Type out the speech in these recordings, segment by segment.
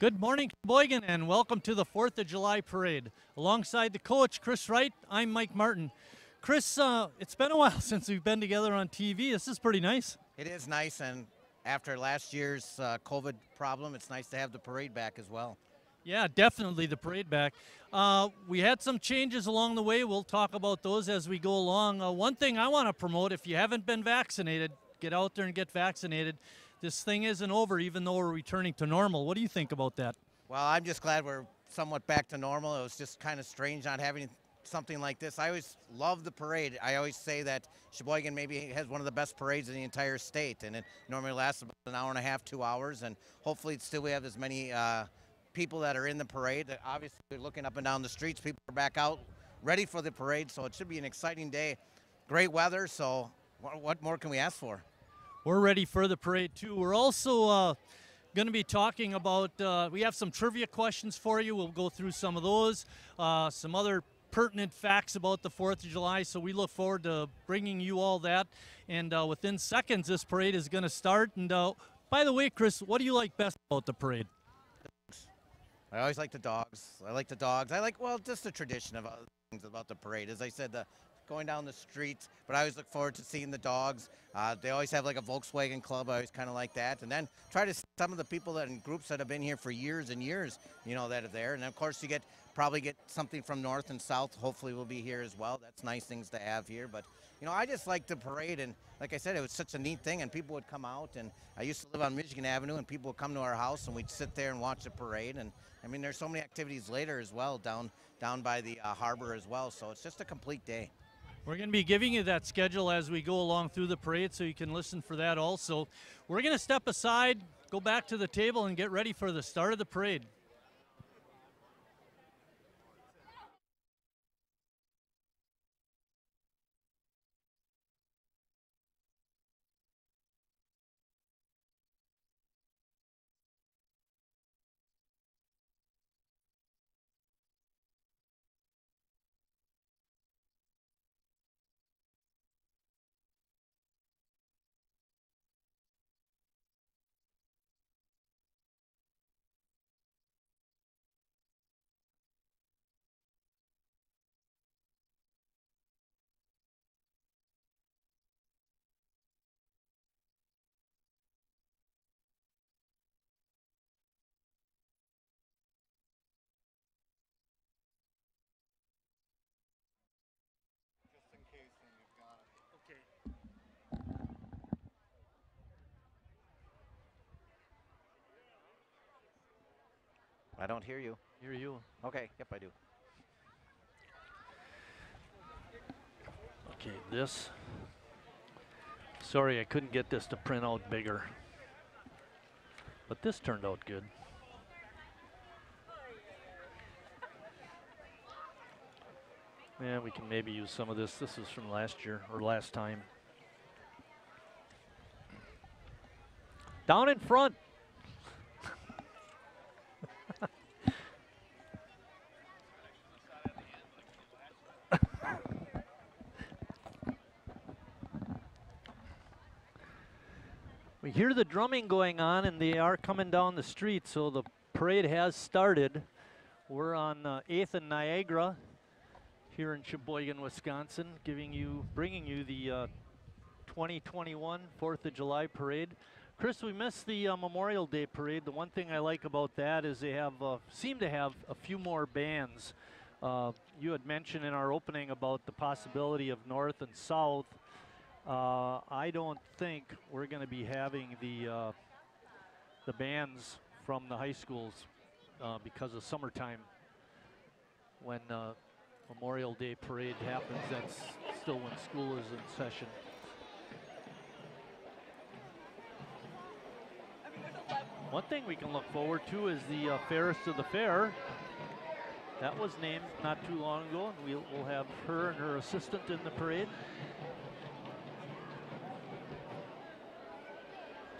Good morning, Sheboygan, and welcome to the 4th of July parade. Alongside the coach, Chris Wright, I'm Mike Martin. Chris, uh, it's been a while since we've been together on TV. This is pretty nice. It is nice, and after last year's uh, COVID problem, it's nice to have the parade back as well. Yeah, definitely the parade back. Uh, we had some changes along the way. We'll talk about those as we go along. Uh, one thing I want to promote if you haven't been vaccinated, get out there and get vaccinated. This thing isn't over, even though we're returning to normal. What do you think about that? Well, I'm just glad we're somewhat back to normal. It was just kind of strange not having something like this. I always love the parade. I always say that Sheboygan maybe has one of the best parades in the entire state, and it normally lasts about an hour and a half, two hours, and hopefully still we have as many uh, people that are in the parade. Obviously, we're looking up and down the streets. People are back out ready for the parade, so it should be an exciting day. Great weather, so what more can we ask for? We're ready for the parade too. We're also uh, going to be talking about, uh, we have some trivia questions for you. We'll go through some of those, uh, some other pertinent facts about the 4th of July. So we look forward to bringing you all that. And uh, within seconds, this parade is going to start. And uh, by the way, Chris, what do you like best about the parade? I always like the dogs. I like the dogs. I like, well, just the tradition of things about the parade. As I said, the going down the streets, but I always look forward to seeing the dogs. Uh, they always have like a Volkswagen club. I always kind of like that. And then try to some of the people that in groups that have been here for years and years, you know, that are there. And of course, you get probably get something from north and south. Hopefully, we'll be here as well. That's nice things to have here. But you know, I just like the parade, and like I said, it was such a neat thing, and people would come out. And I used to live on Michigan Avenue, and people would come to our house, and we'd sit there and watch the parade. And I mean, there's so many activities later as well down down by the uh, harbor as well. So it's just a complete day. We're going to be giving you that schedule as we go along through the parade so you can listen for that also. We're going to step aside, go back to the table, and get ready for the start of the parade. I don't hear you. Hear you. Okay, yep, I do. Okay, this. Sorry, I couldn't get this to print out bigger. But this turned out good. Yeah, we can maybe use some of this. This is from last year or last time. Down in front. Hear the drumming going on and they are coming down the street, so the parade has started. We're on uh, 8th and Niagara here in Sheboygan, Wisconsin, giving you, bringing you the uh, 2021 4th of July parade. Chris, we missed the uh, Memorial Day parade. The one thing I like about that is they have uh, seem to have a few more bands. Uh, you had mentioned in our opening about the possibility of North and South. Uh, I don't think we're going to be having the uh, the bands from the high schools uh, because of summertime when Memorial Day parade happens. That's still when school is in session. One thing we can look forward to is the uh, fairest of the fair. That was named not too long ago, and we'll, we'll have her and her assistant in the parade.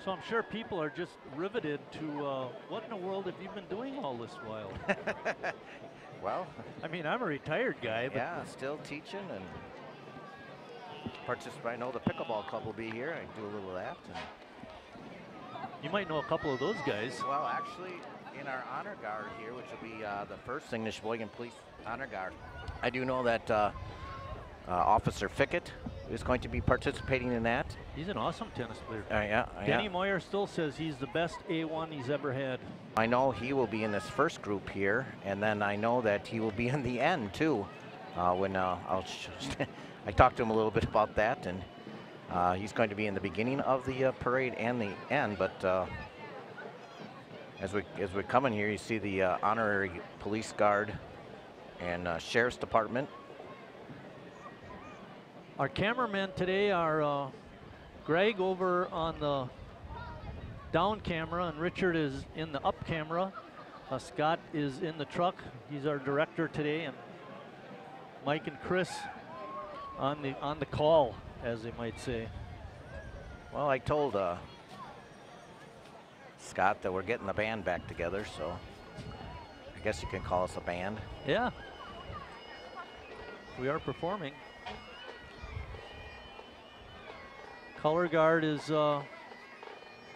So I'm sure people are just riveted to uh, what in the world have you been doing all this while? well, I mean, I'm a retired guy, but yeah, still teaching and participate. I know the pickleball club will be here. I do a little of that. You might know a couple of those guys. Well, actually, in our honor guard here, which will be uh, the first thing the Sheboygan Police Honor Guard. I do know that uh, uh, Officer Fickett is going to be participating in that. He's an awesome tennis player. Uh, yeah, Danny yeah. Moyer still says he's the best A1 he's ever had. I know he will be in this first group here, and then I know that he will be in the end too. Uh, when uh, I'll I talked to him a little bit about that, and uh, he's going to be in the beginning of the uh, parade and the end. But uh, as we as we come in here, you see the uh, honorary police guard and uh, sheriff's department. Our cameramen today are uh, Greg over on the down camera, and Richard is in the up camera. Uh, Scott is in the truck. He's our director today, and Mike and Chris on the on the call, as they might say. Well, I told uh, Scott that we're getting the band back together, so I guess you can call us a band. Yeah, we are performing. Color guard is uh,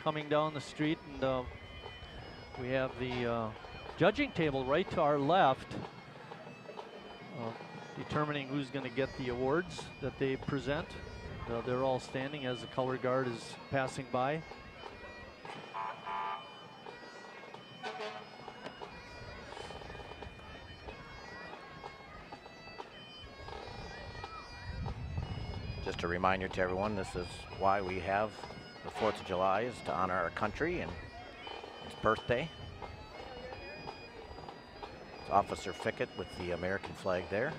coming down the street, and uh, we have the uh, judging table right to our left, uh, determining who's going to get the awards that they present. Uh, they're all standing as the color guard is passing by. Just a reminder to everyone, this is why we have the 4th of July is to honor our country and its birthday. It's Officer Fickett with the American flag there.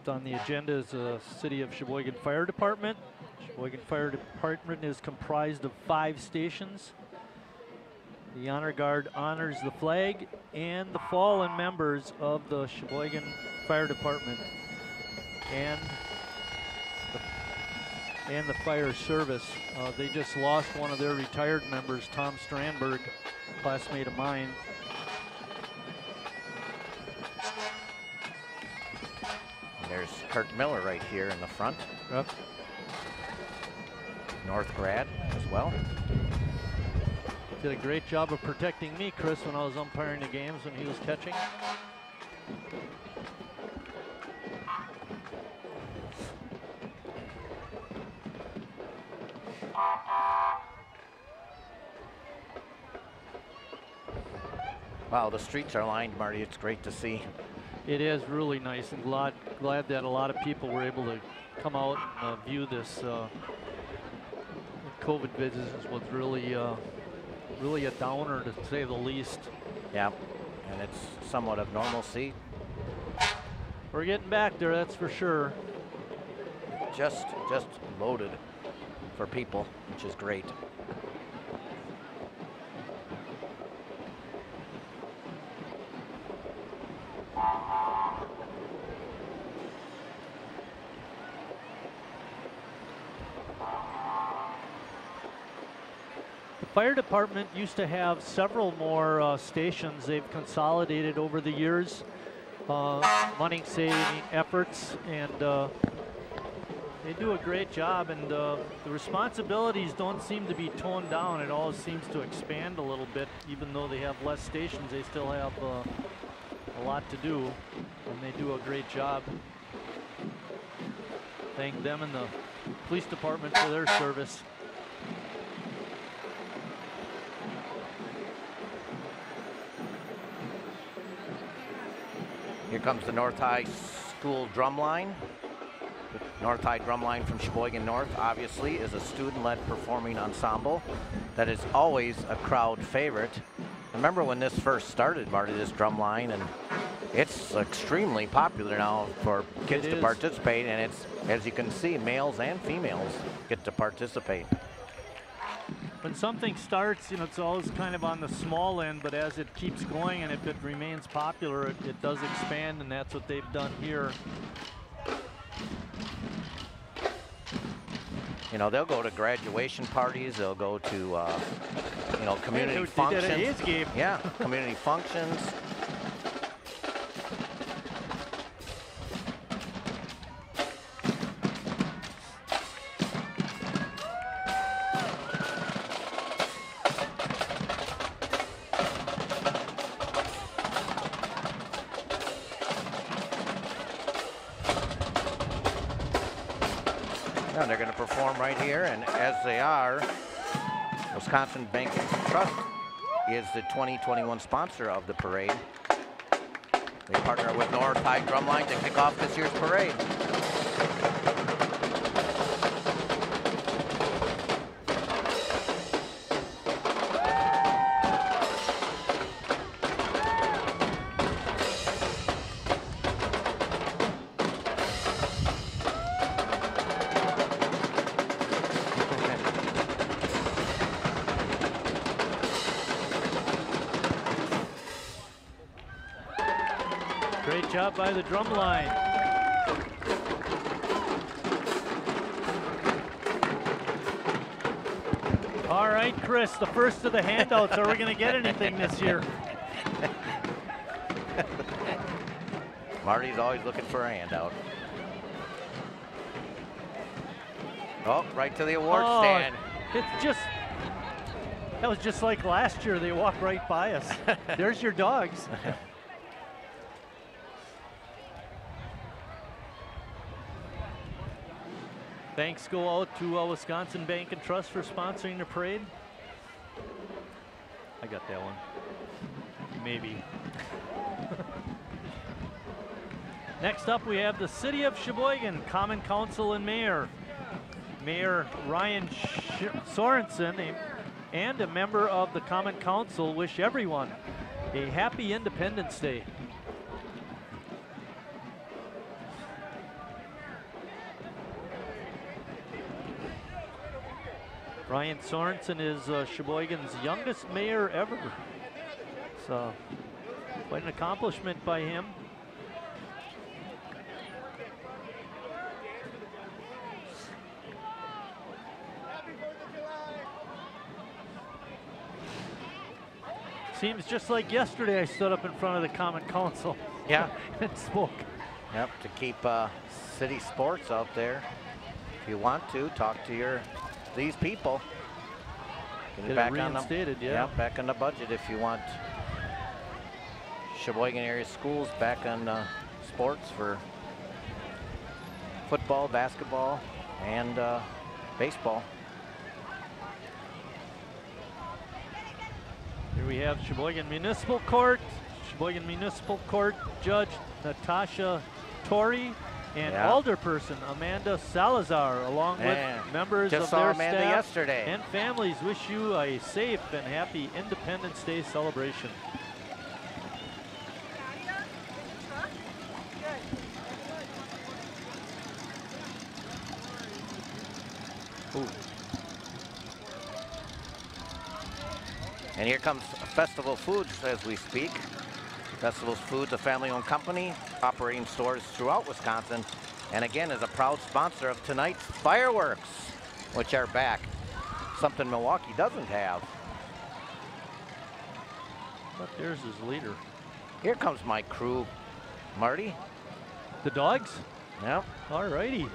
Next on the agenda is the City of Sheboygan Fire Department. Sheboygan Fire Department is comprised of five stations. The Honor Guard honors the flag and the fallen members of the Sheboygan Fire Department and the, and the fire service. Uh, they just lost one of their retired members, Tom Strandberg, classmate of mine. Kurt Miller right here in the front, Yep. North grad as well. Did a great job of protecting me, Chris, when I was umpiring the games when he was catching. Wow, the streets are lined, Marty. It's great to see. It is really nice and glad glad that a lot of people were able to come out and uh, view this. Uh, COVID business was really uh, really a downer to say the least. Yeah, and it's somewhat of normalcy. We're getting back there, that's for sure. Just, just loaded for people, which is great. The fire department used to have several more uh, stations. They've consolidated over the years, uh, money saving efforts, and uh, they do a great job. And uh, the responsibilities don't seem to be toned down. It all seems to expand a little bit, even though they have less stations. They still have uh, a lot to do, and they do a great job. Thank them and the police department for their service. Here comes the North High School drum line. North High Drumline from Sheboygan North, obviously, is a student-led performing ensemble that is always a crowd favorite. Remember when this first started, Marty, this drumline, and it's extremely popular now for kids It to is. participate, and it's, as you can see, males and females get to participate. When something starts, you know, it's always kind of on the small end, but as it keeps going and if it remains popular, it, it does expand, and that's what they've done here. You know, they'll go to graduation parties. They'll go to, uh, you know, community functions. at A's game. Yeah, community functions. Is the 2021 sponsor of the parade. They partner with North High Drumline to kick off this year's parade. Line. All right, Chris, the first of the handouts. Are we going to get anything this year? Marty's always looking for a handout. Oh, right to the award Oh, stand. It's just, that was just like last year. They walked right by us. There's your dogs. Thanks go out to uh, Wisconsin Bank and Trust for sponsoring the parade. I got that one. Maybe. Next up, we have the City of Sheboygan, Common Council and Mayor. Mayor Ryan Sh- Sorenson a- and a member of the Common Council wish everyone a happy Independence Day. Ryan Sorenson is uh, Sheboygan's youngest mayor ever. So, quite an accomplishment by him. Seems just like yesterday I stood up in front of the Common Council Yeah. and spoke. Yep, to keep uh, city sports out there. If you want to, talk to your these people. Get, Get it back on the reinstated, yeah. Back on the budget if you want Sheboygan area schools back on uh, sports for football, basketball, and uh, baseball. Here we have Sheboygan Municipal Court, Sheboygan Municipal Court Judge Natasha Torrey, and Yeah. Alderperson Amanda Salazar, along Man, with members just of their Amanda staff yesterday. and families. Wish you a safe and happy Independence Day celebration. Ooh, And here comes Festival Foods as we speak. Festival Foods, a family-owned company operating stores throughout Wisconsin, and again is a proud sponsor of tonight's fireworks, which are back. Something Milwaukee doesn't have. but there's his leader. Here comes my crew, Marty. The dogs? Yep. All righty.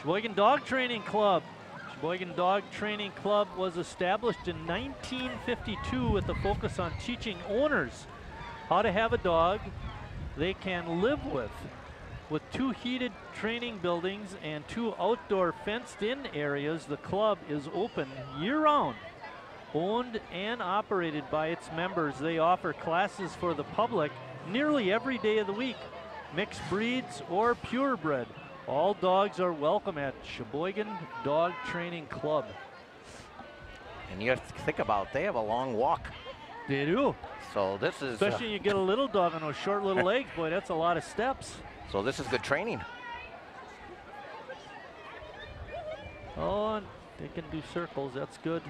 Sheboygan Dog Training Club. Sheboygan Dog Training Club was established in 1952 with a focus on teaching owners how to have a dog they can live with. With two heated training buildings and two outdoor fenced in areas, the club is open year round. Owned and operated by its members, they offer classes for the public nearly every day of the week, mixed breeds or purebred. All dogs are welcome at Sheboygan Dog Training Club. And you have to think about, they have a long walk. They do. So this is, uh, Especially you get a little dog on those short little legs, boy, that's a lot of steps. so this is good training. Oh, and they can do circles. That's good.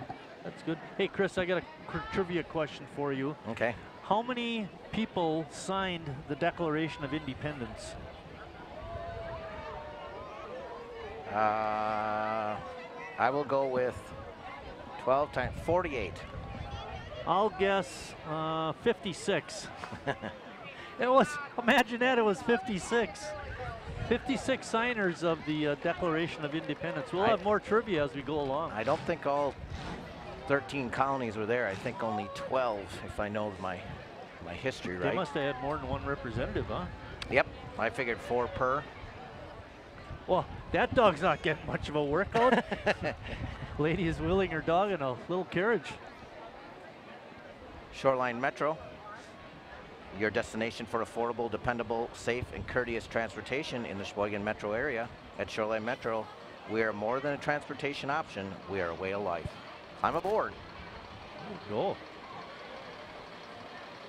That's good. Hey, Chris, I got a trivia question for you. Okay. how many people signed the Declaration of Independence? Uh, I will go with 12 times 48. I'll guess uh, 56. it was, imagine that, it was 56. 56 signers of the uh, Declaration of Independence. We'll I- have more trivia as we go along. I don't think all 13 colonies were there. I think only 12, if I know my my history right. They must have had more than one representative, huh? Yep, I figured four per. Well, that dog's not getting much of a workout. Lady is wheeling her dog in a little carriage. Shoreline Metro, your destination for affordable, dependable, safe, and courteous transportation in the Sheboygan metro area. At Shoreline Metro, we are more than a transportation option, we are a way of life. I'm aboard. Go.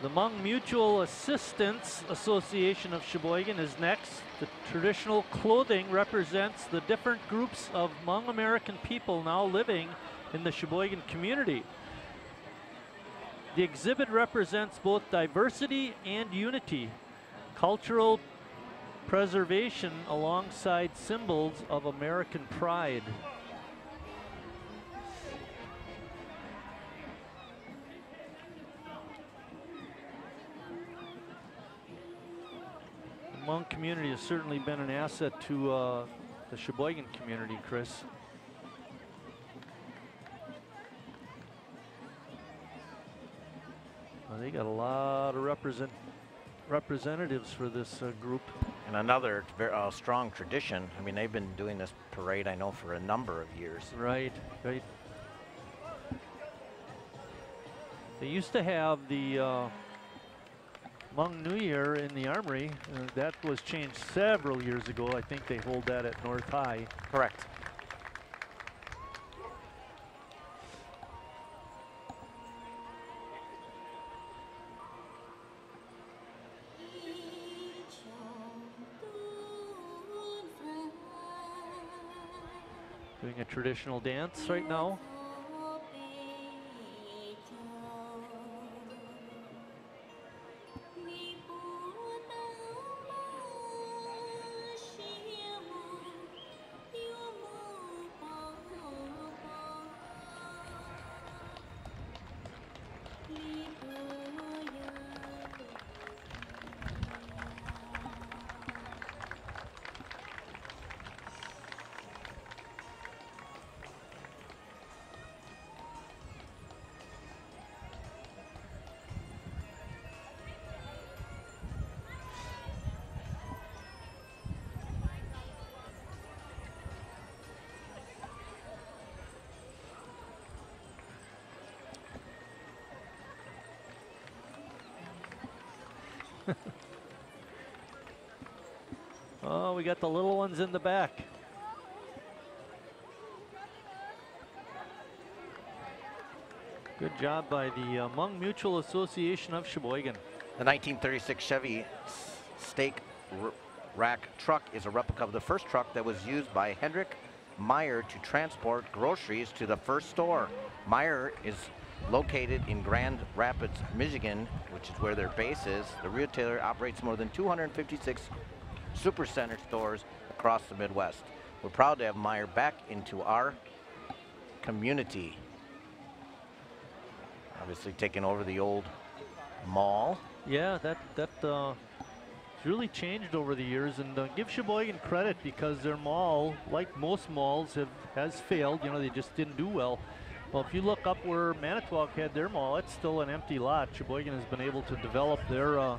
The Hmong Mutual Assistance Association of Sheboygan is next. The traditional clothing represents the different groups of Hmong American people now living in the Sheboygan community. The exhibit represents both diversity and unity, cultural preservation alongside symbols of American pride. Hmong community has certainly been an asset to uh, the Sheboygan community, Chris. Well, they got a lot of represent representatives for this uh, group. And another very uh, strong tradition. I mean, they've been doing this parade, I know, for a number of years. Right, right. They used to have the uh, Hmong New Year in the Armory. Uh, that was changed several years ago. I think they hold that at North High. Correct. Doing a traditional dance right now. We got the little ones in the back. Good job by the uh, Hmong Mutual Association of Sheboygan. The 1936 Chevy stake rack truck is a replica of the first truck that was used by Hendrik Meijer to transport groceries to the first store. Meijer is located in Grand Rapids, Michigan, which is where their base is. The retailer operates more than 256 supercenter stores across the Midwest. We're proud to have Meijer back into our community. Obviously taking over the old mall. Yeah, that that uh, really changed over the years, and uh, give Sheboygan credit because their mall, like most malls, have has failed. You know, they just didn't do well. Well, if you look up where Manitowoc had their mall, it's still an empty lot. Sheboygan has been able to develop their uh,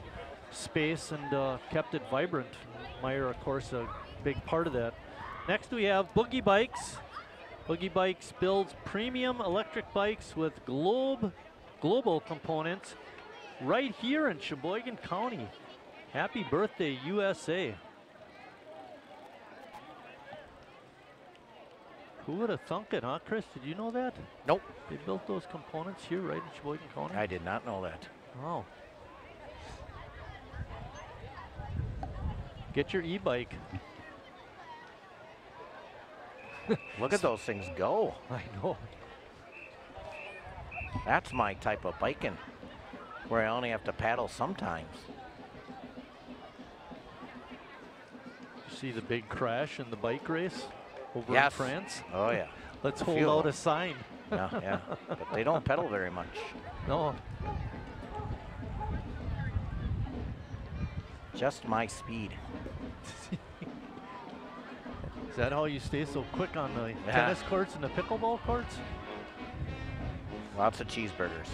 space and uh, kept it vibrant. Meijer, of course, a big part of that. Next, we have Boogie Bikes. Boogie Bikes builds premium electric bikes with globe global components right here in Sheboygan County. Happy birthday, USA. Who would have thunk it, huh, Chris? Did you know that? Nope. They built those components here right in Sheboygan County? I did not know that. Oh. Get your e-bike. Look at those things go. I know. That's my type of biking. where I only have to paddle sometimes. You see the big crash in the bike race over in France? Oh yeah. Let's hold out them. a sign. yeah, yeah. But they don't pedal very much. No, Just my speed. is that how you stay so quick on the Yeah. tennis courts and the pickleball courts? Lots of cheeseburgers.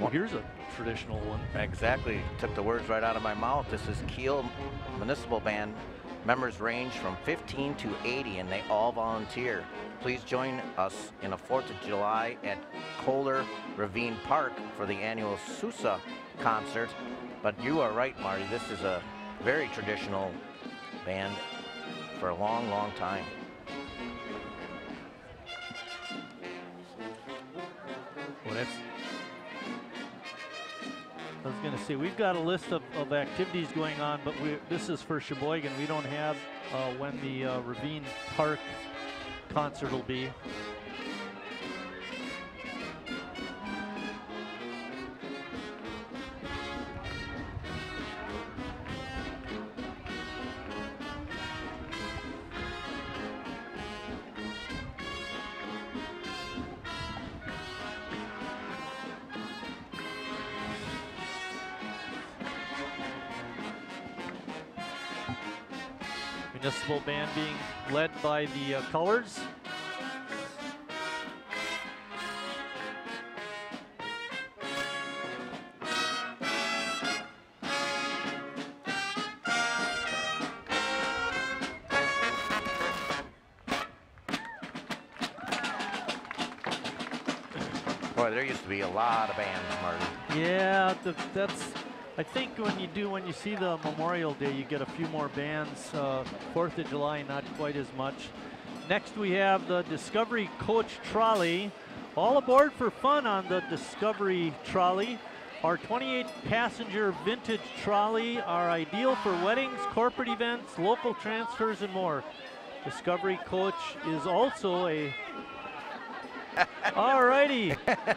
Ooh, here's a traditional one. Exactly. Took the words right out of my mouth. This is Kiel Municipal Band. Members range from 15 to 80 and they all volunteer. Please join us in a 4th of July at Kohler Ravine Park for the annual Sousa concert. But you are right, Marty. This is a very traditional band for a long, long time. Well, that's. I was going to say we've got a list of, of activities going on, but we, this is for Sheboygan. We don't have uh, when the uh, Ravine Park concert will be. Municipal band being led by the uh, Colors. Boy, there used to be a lot of bands, Marty. Yeah, the, that's. I think when you do, when you see the Memorial Day, you get a few more bands. Uh, Fourth of July, not quite as much. Next, we have the Discovery Coach Trolley. All aboard for fun on the Discovery Trolley. Our 28 passenger vintage trolley are ideal for weddings, corporate events, local transfers, and more. Discovery Coach is also a. All righty.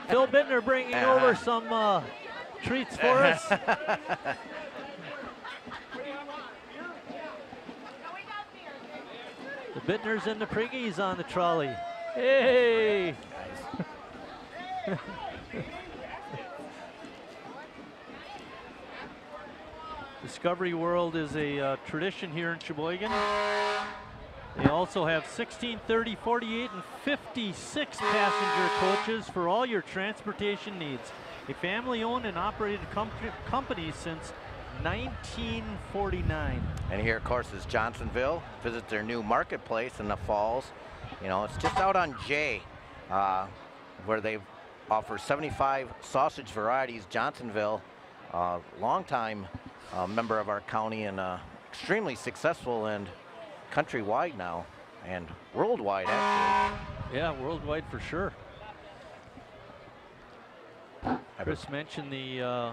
Phil Bittner bringing over some uh, treats for us. the Bittners and the Priggies on the trolley. Hey! Discovery World is a uh, tradition here in Sheboygan. They also have 16, 30, 48, and 56 passenger coaches for all your transportation needs. A family owned and operated com- company since 1949. And here, of course, is Johnsonville. Visit their new marketplace in the falls. You know, it's just out on J, uh, where they offer 75 sausage varieties. Johnsonville, uh, longtime uh, member of our county and uh, extremely successful and countrywide now and worldwide, actually. Yeah, worldwide for sure. Chris mentioned the uh,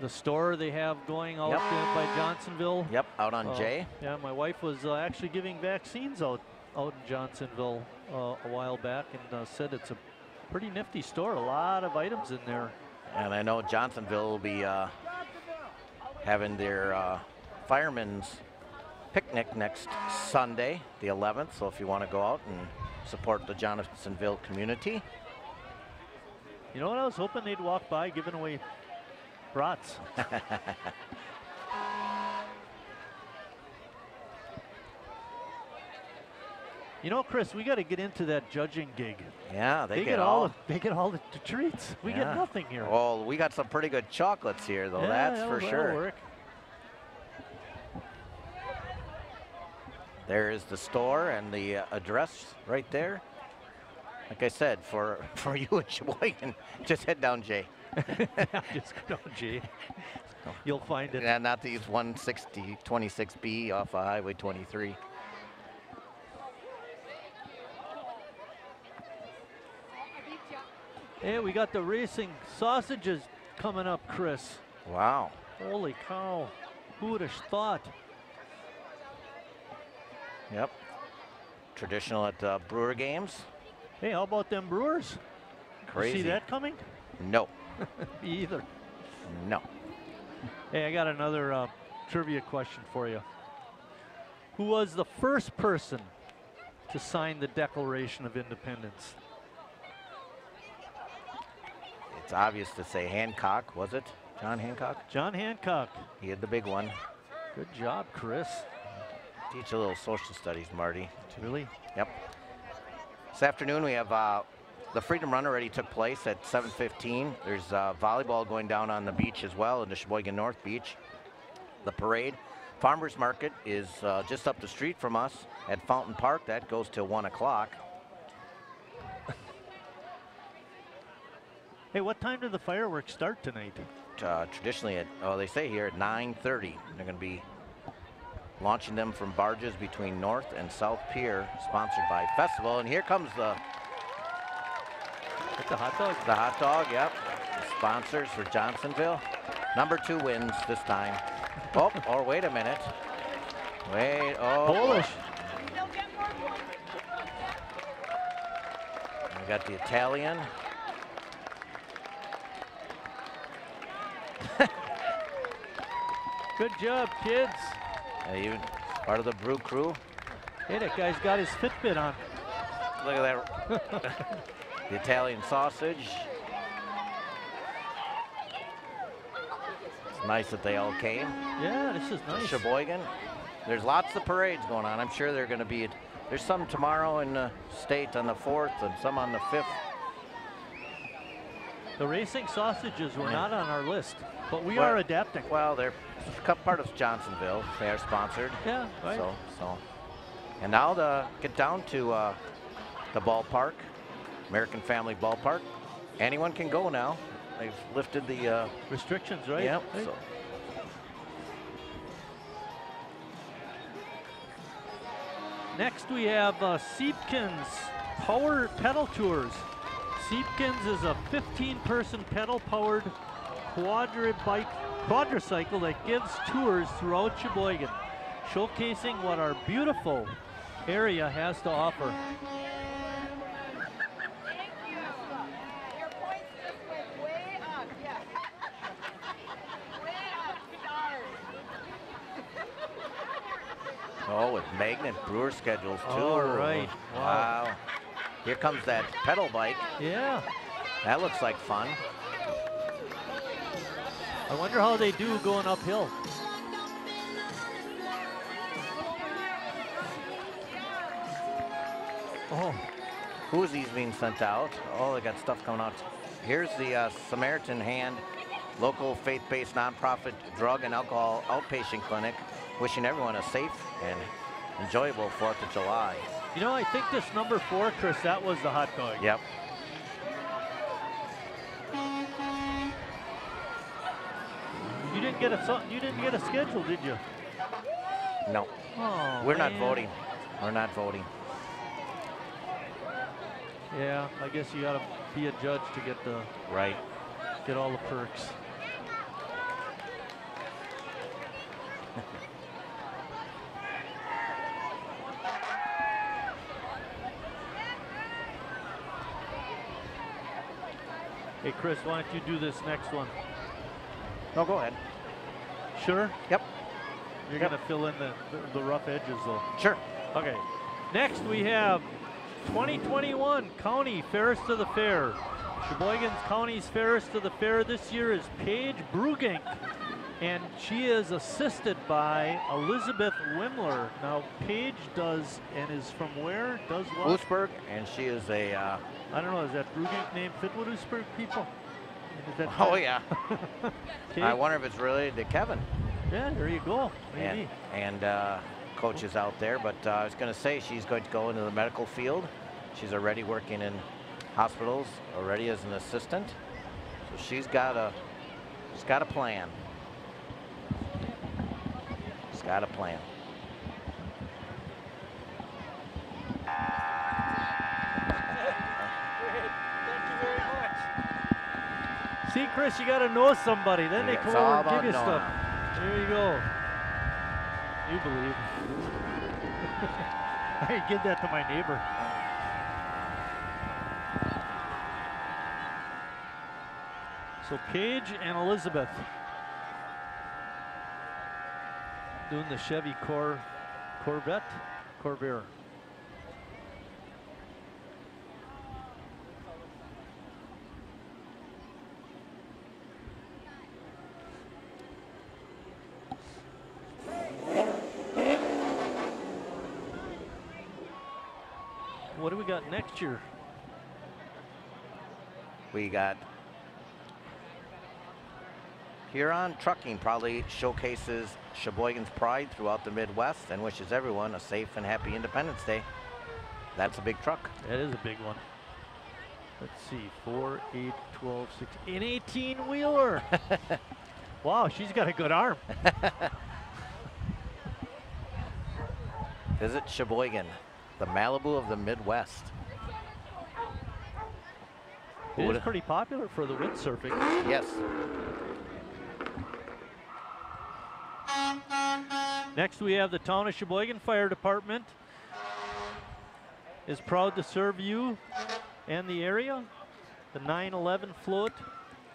the store they have going out Yep. there by Johnsonville. Yep, out on Uh, J. Yeah, my wife was uh, actually giving vaccines out out in Johnsonville uh, a while back, and uh, said it's a pretty nifty store. A lot of items in there. And I know Johnsonville will be uh, having their uh, firemen's picnic next Sunday, the 11th. So if you want to go out and support the Johnsonville community, You know what? I was hoping they'd walk by giving away brats. you know, Chris, we got to get into that judging gig. yeah, they, They, get, all, all. the, they get all the, the treats. We Yeah. get nothing here. Well, we got some pretty good chocolates here, though. Yeah, that's for sure. work. There is the store and the uh, address right there. Like I said, for for you in Sheboygan, just head down J. Just go, G. You'll find it. Yeah, not these 160 26B off of Highway 23. Hey, we got the racing sausages coming up, Chris. Wow. Holy cow. Who would have thought? Yep. traditional at uh, Brewer games. Hey, how about them Brewers? You Crazy. see that coming? No, Me either. no. Hey, I got another uh, trivia question for you. Who was the first person to sign the Declaration of Independence? It's obvious to say Hancock, was it? John Hancock? John Hancock. He had the big one. Good job, Chris. Teach a little social studies, Marty. Really? Yep. This afternoon we have uh, the Freedom Run already took place at 7:15. There's uh, volleyball going down on the beach as well in the Sheboygan North Beach. The parade, Farmers Market is uh, just up the street from us at Fountain Park. That goes till one o'clock. Hey, what time do the fireworks start tonight? Uh, traditionally, at oh they say here at 9:30. They're going to be launching them from barges between North and South Pier, sponsored by Festival. And here comes the At the hot dog? The hot dog, yep. Sponsors for Johnsonville. Number two wins this time. Oh, or wait a minute. Wait, oh. Polish. We got the Italian. Good job, kids. Uh, even part of the brew crew. Hey, that guy's got his Fitbit on. Look at that. the Italian sausage. It's nice that they all came. Yeah, this is nice. Sheboygan. There's lots of parades going on. I'm sure they're going to be. There's some tomorrow in the state on the 4th and some on the 5th. The racing sausages were not on our list, but we Well- are adapting. Well, they're part of Johnsonville. They are sponsored. Yeah, right. So, so. And now to get down to uh, the ballpark, American Family Ballpark. Anyone can go now. They've lifted the. Uh, Restrictions, right? Yep. Right. So. Next, we have uh, Seepkins Power Pedal Tours. Seepkins is a 15-person pedal-powered quadri bike quadricycle that gives tours throughout Sheboygan, showcasing what our beautiful area has to offer. Thank you. Your points just went way up, yes. Way up, stars. Oh, with magnet brewer schedules too. All right. Wow. Wow. Here comes that pedal bike. Yeah, That looks like fun. I wonder how they do going uphill. Oh, Who's these being sent out? Oh, they got stuff coming out. Here's the uh, Samaritan Hand local faith-based nonprofit drug and alcohol outpatient clinic, wishing everyone a safe and enjoyable 4th of July. You know, I think this number four, Chris, that was the hot dog. Yep. You didn't get a you didn't get a schedule, did you? No, Oh, we're not voting. We're not voting. Yeah, I guess you gotta be a judge to get the Right. get all the perks. Hey Chris, why don't you do this next one? No, go ahead. Sure. Yep. You're Yep. gonna fill in the, the, the rough edges though. Sure. Okay. Next we have 2021 County Fairest of the Fair. Sheboygan's County's Fairest of the Fair this year is Paige Brugink. And she is assisted by Elizabeth Wimler. Now Paige does and is from where? Does what? Oostburg, and she is a. Uh, I don't know, is that Brugink named fit people? Is that oh yeah. I wonder if it's related to Kevin. Yeah, there you go. and, Maybe. and uh, coaches out there. But uh, I was going to say she's going to go into the medical field. She's already working in hospitals already as an assistant. So she's got a she's got a plan. She's got a plan. See, Chris, you got to know somebody. Then they come over and give you about stuff. There you go. You believe. I give that to my neighbor. So Paige and Elizabeth doing the Chevy Cor Corvette Corvair. Got next year? We got Huron Trucking probably showcases Sheboygan's pride throughout the Midwest and wishes everyone a safe and happy Independence Day. That's a big truck. That is a big one. Let's see, 4, 8, 12, 6, an 18 wheeler. wow, she's got a good arm. Visit Sheboygan, the Malibu of the Midwest. It is pretty popular for the windsurfing. Yes. Next, we have the Town of Sheboygan Fire Department is proud to serve you and the area. The 9/11 float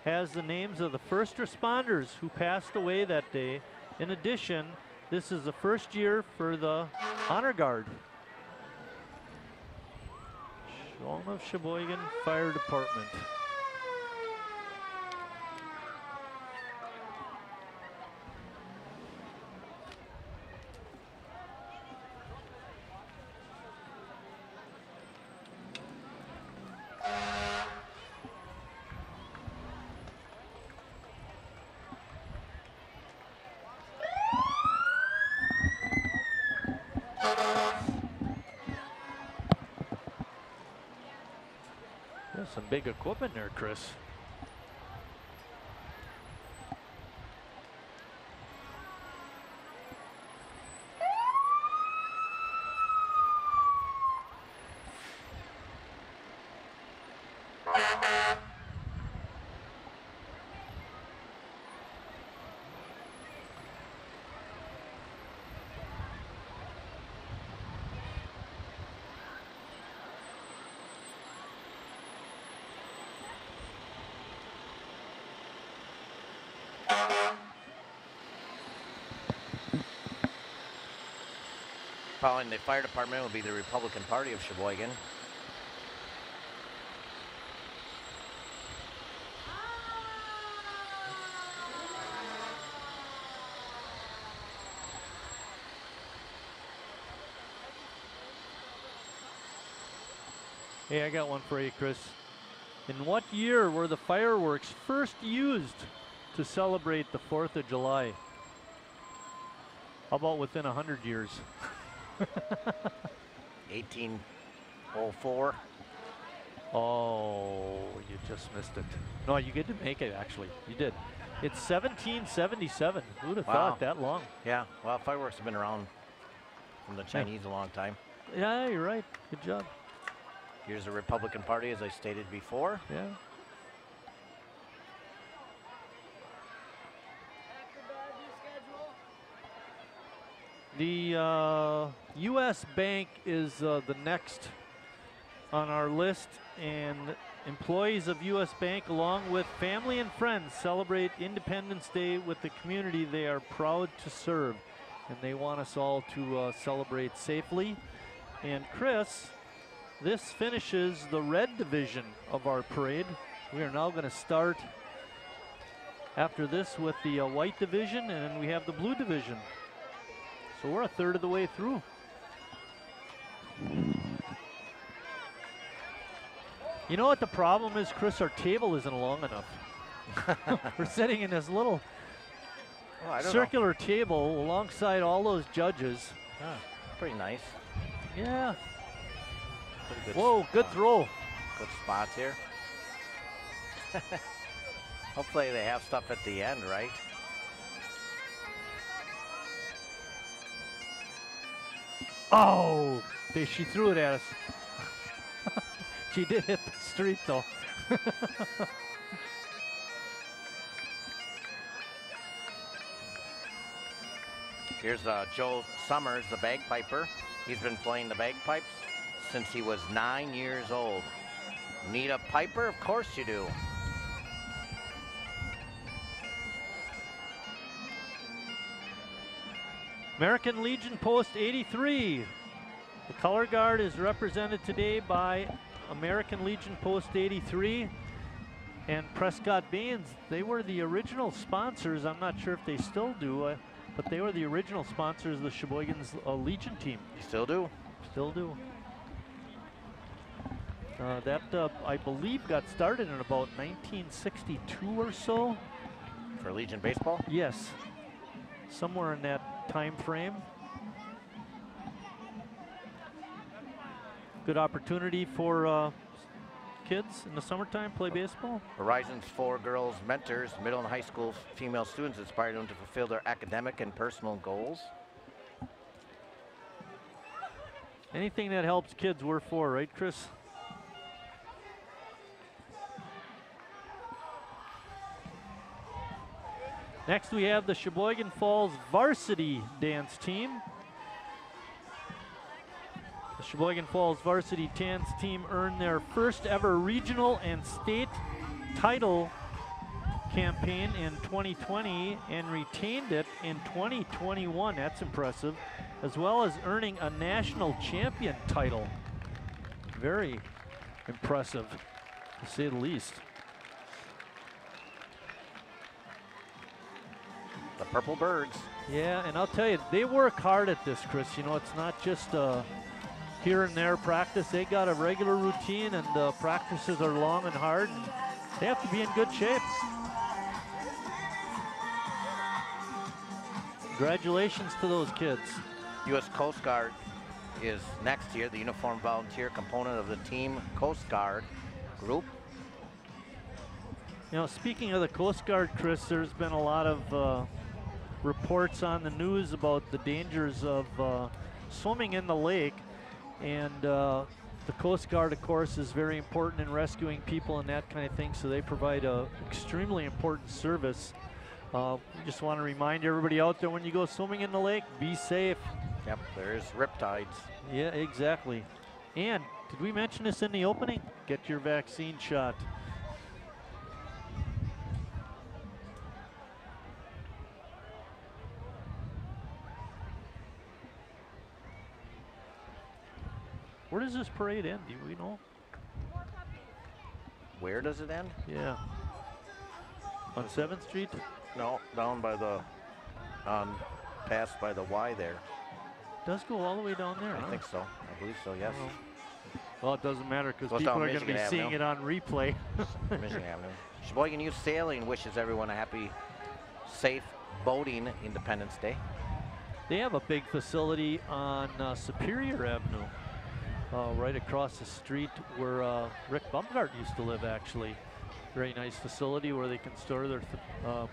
has the names of the first responders who passed away that day. In addition, this is the first year for the Honor Guard. Of Sheboygan Fire Department. Big equipment there, Chris. The fire department will be the Republican Party of Sheboygan. Hey, I got one for you, Chris. In what year were the fireworks first used to celebrate the 4th of July? How about within 100 years? 1804. Oh, you just missed it. No, you get to make it, actually. You did. It's 1777. Who'd have Wow. thought that long? Yeah, well, fireworks have been around from the Chinese a long time. Yeah, you're right. Good job. Here's the Republican Party, as I stated before. Yeah. The uh, U.S. Bank is uh, the next on our list, and employees of U.S. Bank, along with family and friends, celebrate Independence Day with the community they are proud to serve, and they want us all to uh, celebrate safely. And Chris, this finishes the red division of our parade. We are now going to start after this with the uh, white division, and we have the blue division. So we're a third of the way through. You know what the problem is, Chris? Our table isn't long enough. we're sitting in this little Oh, circular table alongside all those judges. know. Ah, pretty nice. Yeah. Pretty good. Whoa, good throw. Good spots here. Hopefully they have stuff at the end, right? Oh, they, she threw it at us. she did hit the street though. Here's uh, Joe Summers, the bagpiper. He's been playing the bagpipes since he was nine years old. Need a piper? Of course you do. American Legion Post 83. The color guard is represented today by American Legion Post 83 and Prescott Baines. They were the original sponsors. I'm not sure if they still do, uh, but they were the original sponsors of the Sheboygan's uh, Legion team. Still do. Still do. Uh, that, uh, I believe, got started in about 1962 or so. For Legion Baseball? Yes, somewhere in that time frame. Good opportunity for uh, kids in the summertime play baseball. Horizons for Girls mentors middle and high school female students inspire them to fulfill their academic and personal goals. Anything that helps kids, we're for, right, Chris? Next, we have the Sheboygan Falls varsity dance team. The Sheboygan Falls varsity dance team earned their first ever regional and state title campaign in 2020 and retained it in 2021. That's impressive. As well as earning a national champion title. Very impressive, to say the least. Purple Birds. Yeah, and I'll tell you, they work hard at this, Chris. You know, it's not just uh, here and there practice. They got a regular routine, and uh, practices are long and hard. And they have to be in good shape. Congratulations to those kids. U.S. Coast Guard is next year, the uniform volunteer component of the Team Coast Guard group. You know, speaking of the Coast Guard, Chris, there's been a lot of uh, reports on the news about the dangers of uh, swimming in the lake. And uh, the Coast Guard, of course, is very important in rescuing people and that kind of thing. So they provide a extremely important service. Uh, we just want to remind everybody out there when you go swimming in the lake, be safe. Yep, there's riptides. Yeah, exactly. And did we mention this in the opening? Get your vaccine shot. Where does this parade end? Do we know? Where does it end? Yeah. On 7th Street? No, down by the, um, past by the Y there. Does go all the way down there, I huh? think so. I believe so, yes. Well, well, it doesn't matter because people are going to be Michigan seeing it on replay. Michigan Avenue. Sheboygan Youth Sailing wishes everyone a happy, safe boating Independence Day. They have a big facility on uh, Superior Avenue, uh, right across the street where uh, Rick Bumgart used to live, actually. Very nice facility where they can store their th- uh,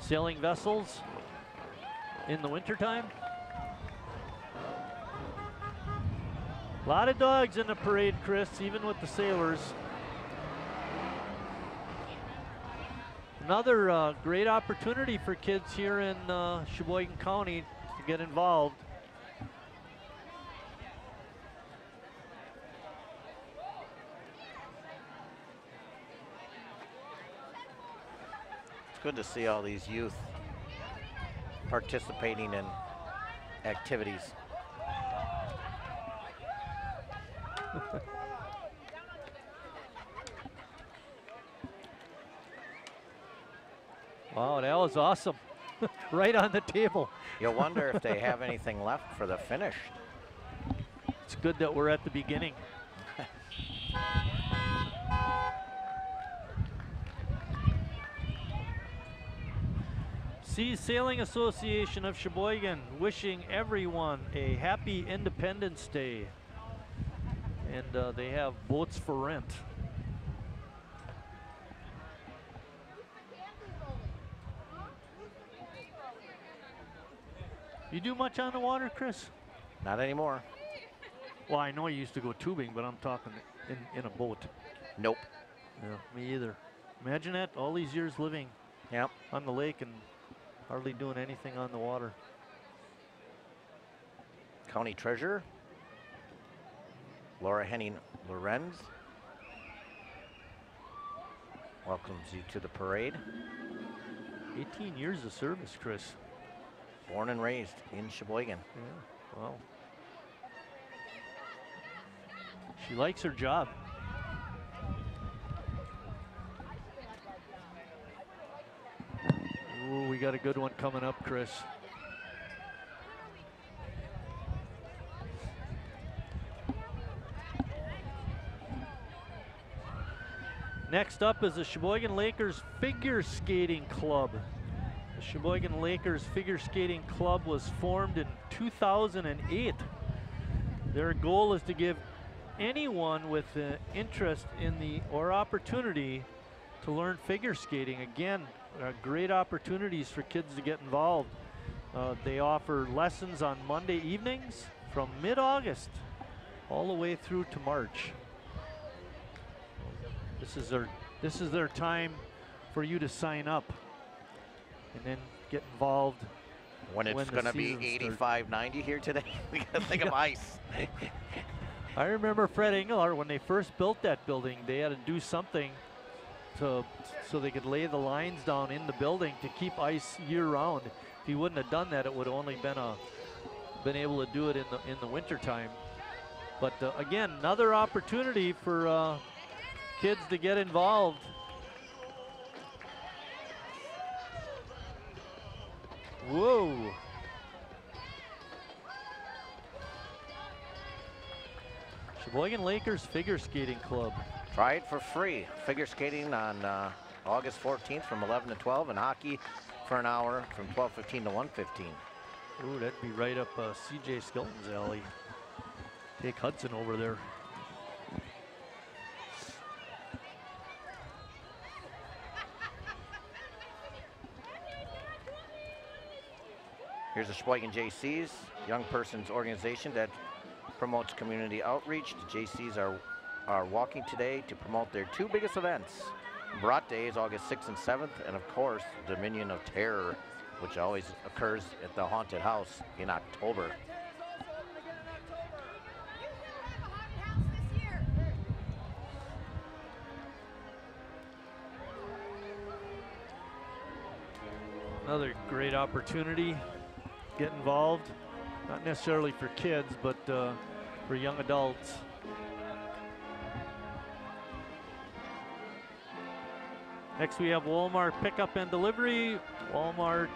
sailing vessels in the wintertime. A lot of dogs in the parade, Chris, even with the sailors. Another uh, great opportunity for kids here in uh, Sheboygan County to get involved. It's good to see all these youth participating in activities. Wow, that was awesome. right on the table. You'll wonder if they have anything left for the finish. It's good that we're at the beginning. Seas Sailing Association of Sheboygan wishing everyone a happy Independence Day. And uh, they have boats for rent. You do much on the water, Chris? Not anymore. Well, I know you used to go tubing, but I'm talking in, in a boat. Nope. Yeah, me either. Imagine that, all these years living Yep. on the lake and hardly doing anything on the water. County Treasurer, Laura Henning Lorenz, welcomes you to the parade. 18 years of service, Chris. Born and raised in Sheboygan. Yeah, wow. She likes her job. Ooh, we got a good one coming up, Chris. Next up is the Sheboygan Lakers Figure Skating Club. The Sheboygan Lakers Figure Skating Club was formed in 2008. Their goal is to give anyone with uh, interest in the or opportunity to learn figure skating. Again, uh, great opportunities for kids to get involved. Uh, they offer lessons on Monday evenings from mid-August all the way through to March. This is their this is their time for you to sign up and then get involved. When it's going to be season starts. 85, 90 here today, we got to think of ice. I remember Fred Engelhart when they first built that building, they had to do something to so they could lay the lines down in the building to keep ice year round. If he wouldn't have done that, it would only been a been able to do it in the in the winter time. But uh, again, another opportunity for uh, kids to get involved. Whoa. Sheboygan Lakers Figure Skating Club. Try it for free. Figure skating on uh, August 14th from 11 to 12, and hockey for an hour from 12:15 to 1:15. Ooh, that'd be right up uh, CJ Skelton's alley. Take Hudson over there. Here's the Sheboygan JCs, young person's organization that promotes community outreach. The JCs are are walking today to promote their two biggest events. Brat Day is August 6th and 7th, and of course, Dominion of Terror, which always occurs at the Haunted House in October. Another great opportunity. Get involved. Not necessarily for kids, but uh, for young adults. Next, we have Walmart pickup and delivery. Walmart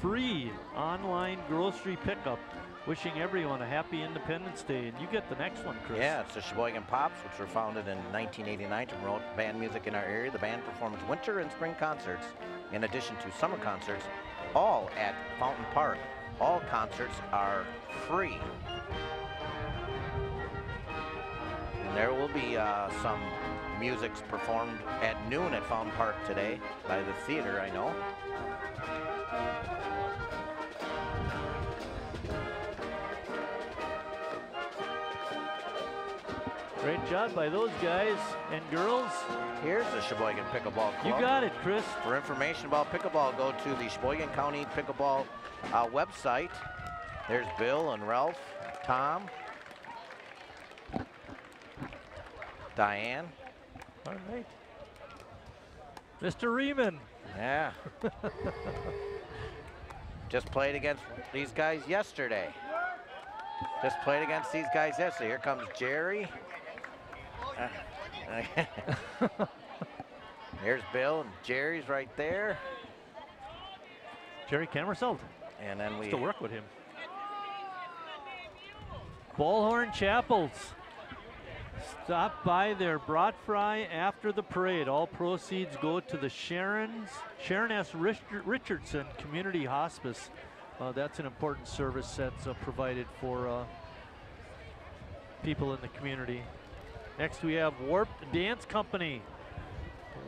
free online grocery pickup. Wishing everyone a happy Independence Day. And you get the next one, Chris. Yeah, it's the Sheboygan Pops, which were founded in 1989 to promote band music in our area. The band performs winter and spring concerts in addition to summer concerts, all at Fountain Park. All concerts are free. And there will be uh, some musics performed at noon at Fountain Park today by the theater, I know. Great job by those guys and girls. Here's the Sheboygan Pickleball Club. You got it, Chris. For information about pickleball, go to the Sheboygan County Pickleball uh, website. There's Bill and Ralph, Tom, Diane. All right. Mr. Riemann. Yeah. Just played against these guys yesterday. Just played against these guys yesterday. Here comes Jerry. Uh, Here's Bill and Jerry's right there. Jerry Camerseld. And then we to work with him. Bullhorn Chapels. Stop by their brat fry after the parade. All proceeds go to the Sharon's Sharon S. Richardson Community Hospice. Uh, that's an important service that's uh, provided for uh, people in the community. Next, we have Warped Dance Company.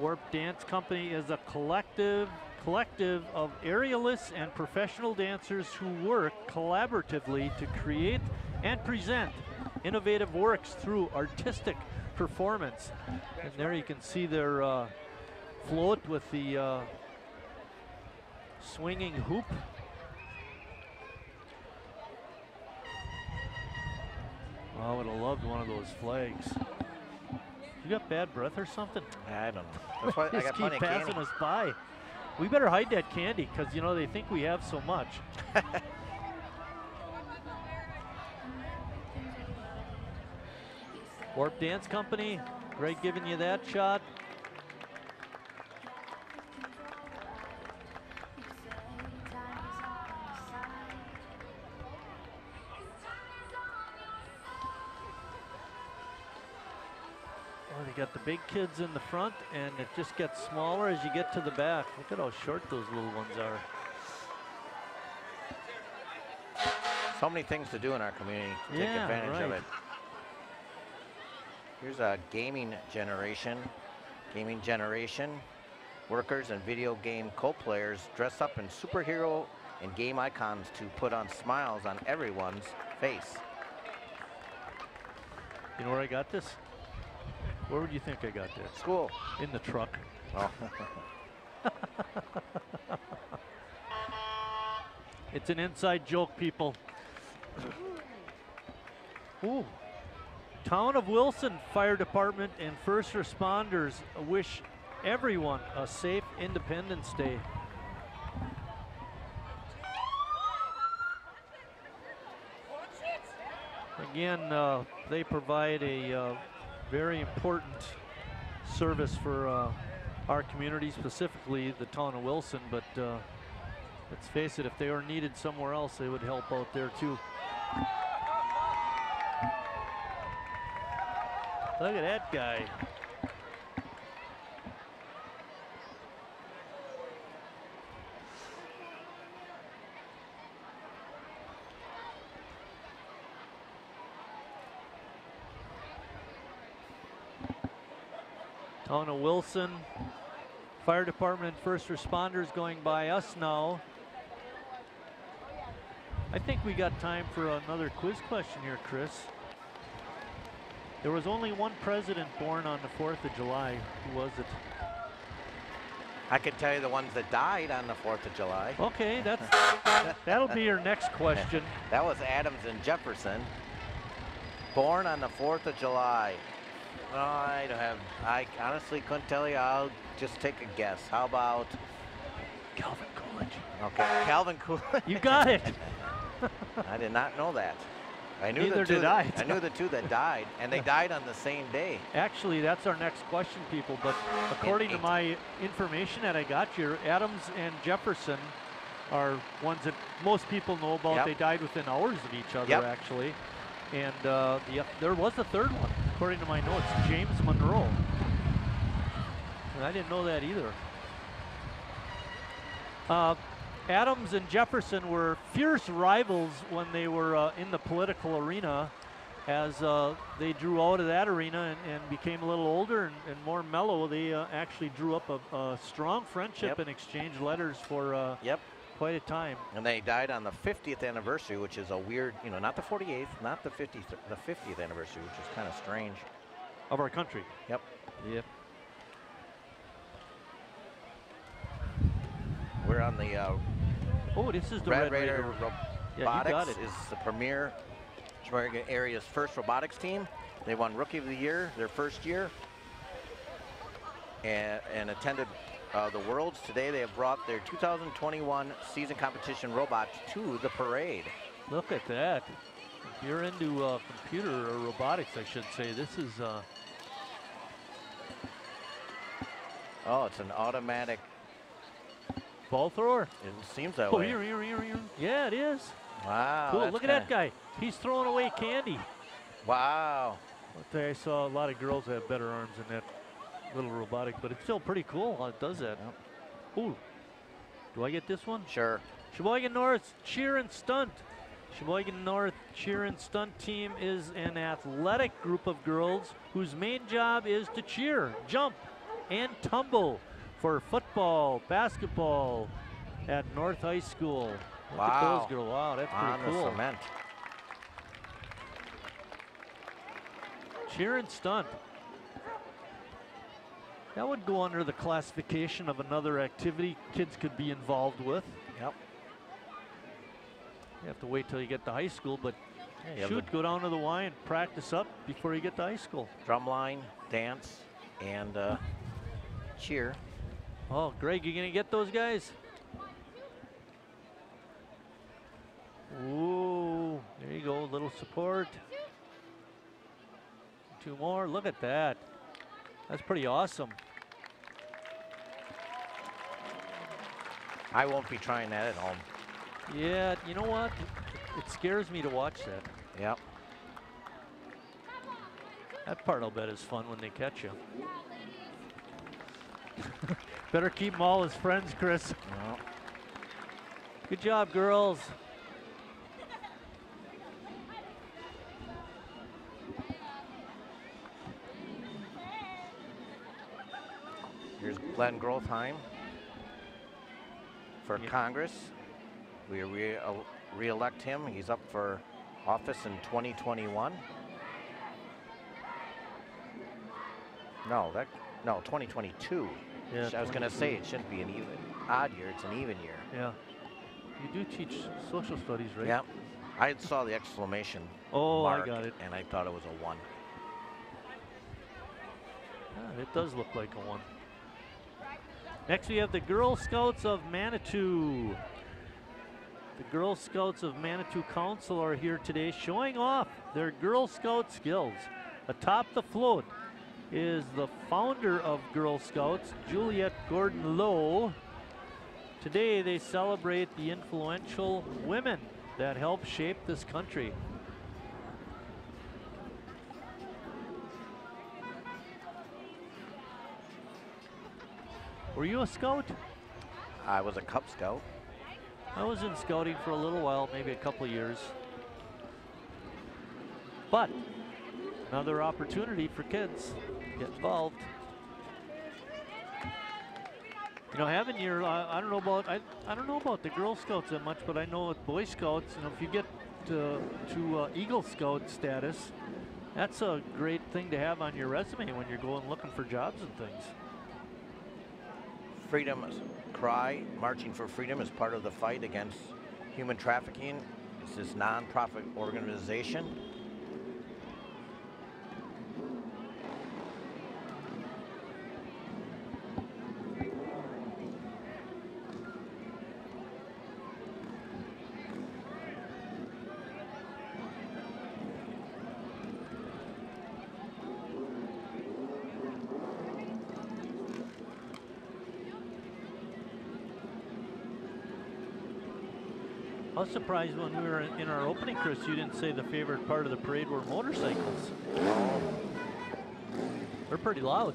Warp Dance Company is a collective collective of aerialists and professional dancers who work collaboratively to create and present innovative works through artistic performance. And there you can see their uh, float with the uh, swinging hoop. I would have loved one of those flags. You got bad breath or something? I don't know. That's why I Just got keep passing candy. us by. We better hide that candy because you know they think we have so much. Warp Dance Company, Greg giving you that shot. Well, they got the big kids in the front, and it just gets smaller as you get to the back. Look at how short those little ones are. So many things to do in our community to take Yeah, advantage of right. it. Here's a gaming generation. Gaming generation. Workers and video game co-players dress up in superhero and game icons to put on smiles on everyone's face. You know where I got this? Where would you think I got this? School. In the truck. Oh. It's an inside joke, people. Ooh. Town of Wilson Fire Department and first responders wish everyone a safe Independence Day. Again, uh, they provide a uh, very important service for uh, our community, specifically the town of Wilson. But uh, let's face it, if they were needed somewhere else, they would help out there too. Look at that guy. Town of Wilson, fire department and first responders going by us now. I think we got time for another quiz question here, Chris. There was only one president born on the 4th of July. Who was it? I could tell you the ones that died on the 4th of July. Okay, that's that'll be your next question. That was Adams and Jefferson. Born on the 4th of July. No, I don't have, I honestly couldn't tell you. I'll just take a guess. How about, Calvin Coolidge. okay, Calvin Coolidge. You got it. I did not know that. I knew Neither the two did that- I. I knew the two that died, and they died on the same day. Actually, that's our next question, people. But according to my information that I got here, Adams and Jefferson are ones that most people know about. Yep. They died within hours of each other, Yep. actually. And uh, the, there was a third one, according to my notes, James Monroe. And I didn't know that either. Uh, Adams and Jefferson were fierce rivals when they were uh, in the political arena as uh, they drew out of that arena and, and became a little older and, and more mellow, they uh, actually drew up a, a strong friendship Yep. and exchanged letters for uh, Yep. quite a time. And they died on the 50th anniversary, which is a weird, you know, not the 48th, not the 50th, the 50th anniversary, which is kind of strange. Of our country. Yep. Yep. We're on the uh, Oh, this is the Red, Red, Raider, Raider. Yeah, Robotics is the premier Sheboygan area's first robotics team. They won Rookie of the Year their first year and, and attended uh, the Worlds. Today they have brought their 2021 season competition robot to the parade. Look at that. If you're into uh, computer or robotics, I should say, this is uh, Oh, it's an automatic. Ball thrower. It seems that Oh, way. here, here, here, here. Yeah, it is. Wow. cool. Look at that guy. He's throwing away candy. Wow. I'll uh, I saw a lot of girls that have better arms than that little robotic, but it's still pretty cool how it does that. Ooh. Do I get this one? Sure. Sheboygan North cheer and stunt. Sheboygan North cheer and stunt team is an athletic group of girls whose main job is to cheer, jump, and tumble for football, basketball at North High School. Look at Wow. those. Wow, that's On pretty the cool. cement. Cheer and stunt. That would go under the classification of another activity kids could be involved with. Yep. You have to wait till you get to high school, but Yeah, you have the Shoot, go down to the Y and practice up before you get to high school. drum line, dance, and uh, cheer. Oh, Greg, you gonna get those guys? Ooh, there you go, little support. Two more, look at that. That's pretty awesome. I won't be trying that at home. Yeah, you know what? It scares me to watch that. Yep. That part I'll bet is fun when they catch you. Better keep them all as friends, Chris. No. Good job, girls. Here's Glenn Grothman for Yeah. Congress. We re- uh, re-elect him. He's up for office in 2021. No, that no 2022. Yeah, I was going to say it shouldn't be an even odd year. It's an even year. Yeah. You do teach social studies, right? Yeah. I saw the exclamation Oh, I mark got it. and I thought it was a one. Yeah, it does look like a one. Next, we have the Girl Scouts of Manitou. The Girl Scouts of Manitou Council are here today showing off their Girl Scout skills. Atop the float is the founder of Girl Scouts, Juliette Gordon Low. Today, they celebrate the influential women that helped shape this country. Were you a scout? I was a Cub Scout. I was in scouting for a little while, maybe a couple years. But another opportunity for kids get involved. You know, having your, uh, I don't know about, I, I don't know about the Girl Scouts that much, but I know with Boy Scouts, you know, if you get to, to uh, Eagle Scout status, that's a great thing to have on your resume when you're going looking for jobs and things. Freedom Cry, Marching for Freedom, is part of the fight against human trafficking. It's this nonprofit organization. Surprised when we were in our opening, Chris, you didn't say the favorite part of the parade were motorcycles. They're pretty loud.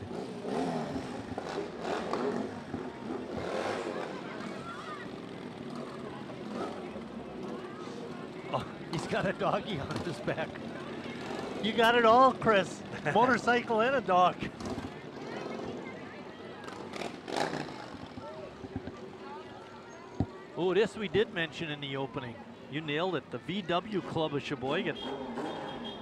Oh, he's got a doggy on his back. You got it all, Chris. Motorcycle and a dog. Oh, this we did mention in the opening. You nailed it. The VW Club of Sheboygan.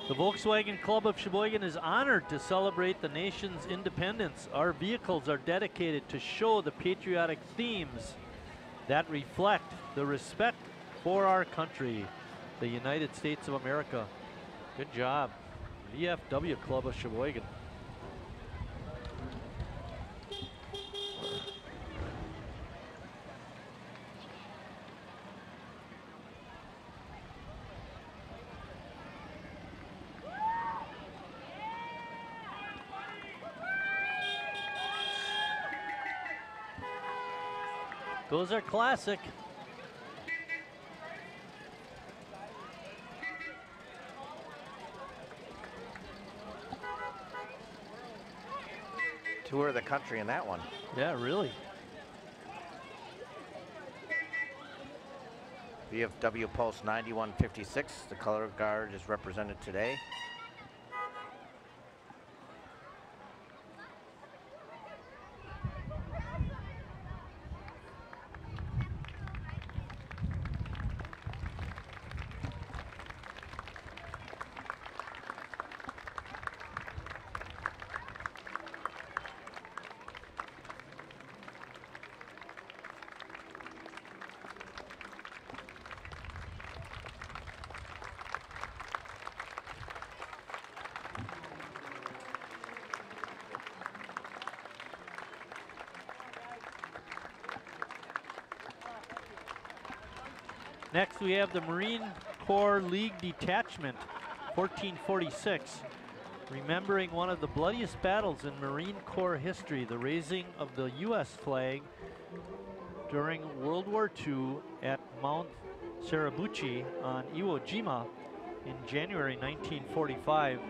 The Volkswagen Club of Sheboygan is honored to celebrate the nation's independence. Our vehicles are dedicated to show the patriotic themes that reflect the respect for our country, the United States of America. Good job. VFW Club of Sheboygan. Those are classic. Tour of the country in that one. Yeah, really. VFW Post 9156, the color guard is represented today. Next, we have the Marine Corps League Detachment, 1446. Remembering one of the bloodiest battles in Marine Corps history, the raising of the U.S. flag during World War II at Mount Suribachi on Iwo Jima in January 1945.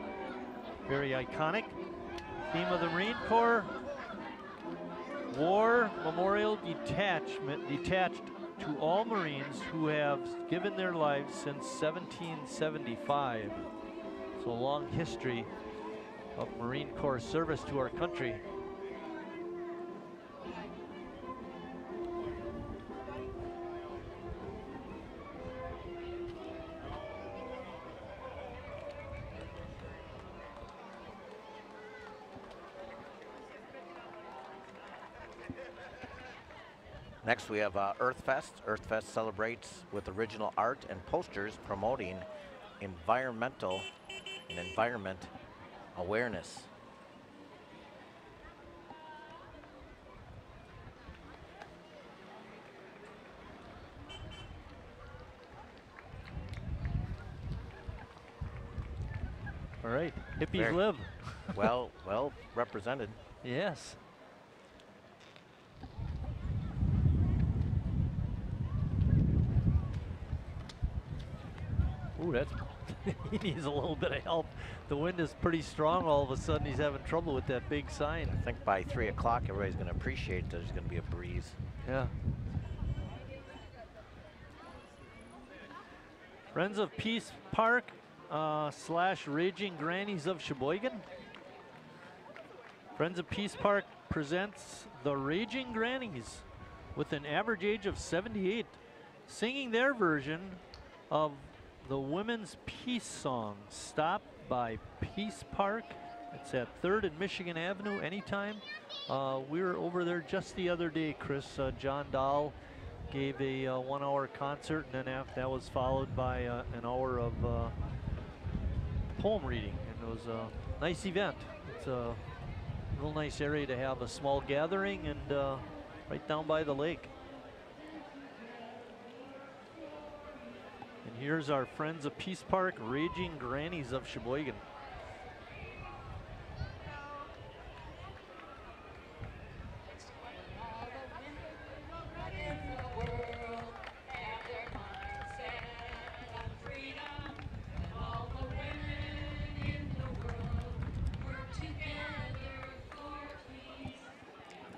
Very iconic. Theme of the Marine Corps, War Memorial Detachment, detached to all Marines who have given their lives since 1775. So a long history of Marine Corps service to our country. Next, we have uh, Earthfest. Earthfest celebrates with original art and posters promoting environmental and environment awareness. All right, hippies Very- live. well, well represented. Yes. That's he needs a little bit of help. The wind is pretty strong. All of a sudden, he's having trouble with that big sign. I think by three o'clock, everybody's going to appreciate that there's going to be a breeze. Yeah. Friends of Peace Park uh, slash Raging Grannies of Sheboygan. Friends of Peace Park presents the Raging Grannies with an average age of 78, singing their version of the Women's Peace Song. Stop by Peace Park. It's at 3rd and Michigan Avenue anytime. Uh, we were over there just the other day, Chris. Uh, John Dahl gave a uh, one hour concert, and then after that was followed by uh, an hour of uh, poem reading. And it was a nice event. It's a real nice area to have a small gathering and uh, right down by the lake. And here's our friends of Peace Park, Raging Grannies of Sheboygan.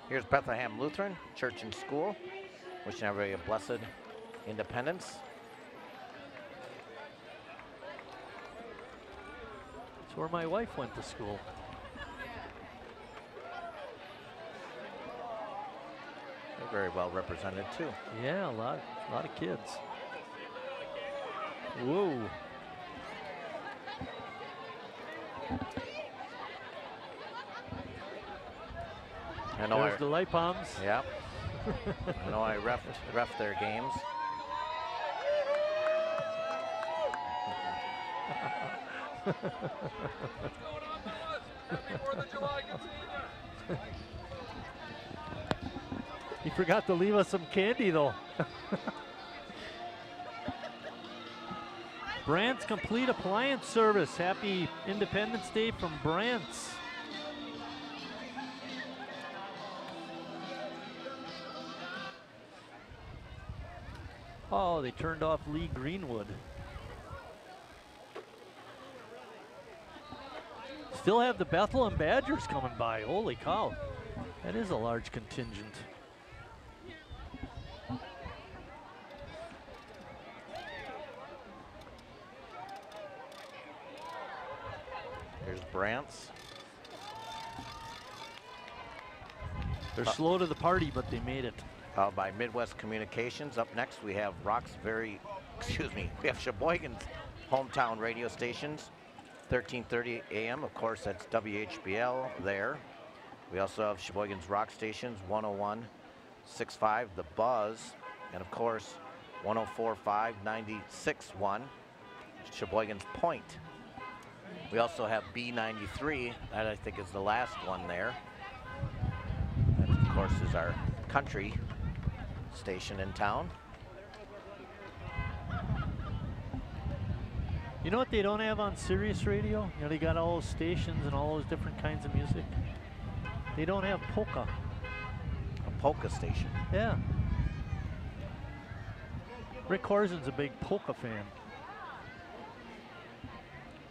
Here's Bethlehem Lutheran Church and School, wishing everybody a blessed independence. Where my wife went to school. They're very well represented too. Yeah, a lot, a lot of kids. Whoa. I know I, the light bombs. yeah. I know I ref ref their games. He forgot to leave us some candy though. Brant's Complete Appliance Service. Happy Independence Day from Brant's. Oh, they turned off Lee Greenwood. Still have the Bethlehem Badgers coming by. Holy cow. That is a large contingent. There's Brant's. They're slow to the party, but they made it. Uh, by Midwest Communications. Up next, we have Roxbury, excuse me, we have Sheboygan's hometown radio stations, 1330 AM. Of course, that's WHBL there. We also have Sheboygan's rock stations, 101.65, The Buzz, and of course, 104.5, 96.1, Sheboygan's Point. We also have B93, that I think is the last one there. That, of course, is our country station in town. You know what they don't have on Sirius Radio? You know, they got all those stations and all those different kinds of music. They don't have polka. A polka station. Yeah. Rick Horzen's a big polka fan.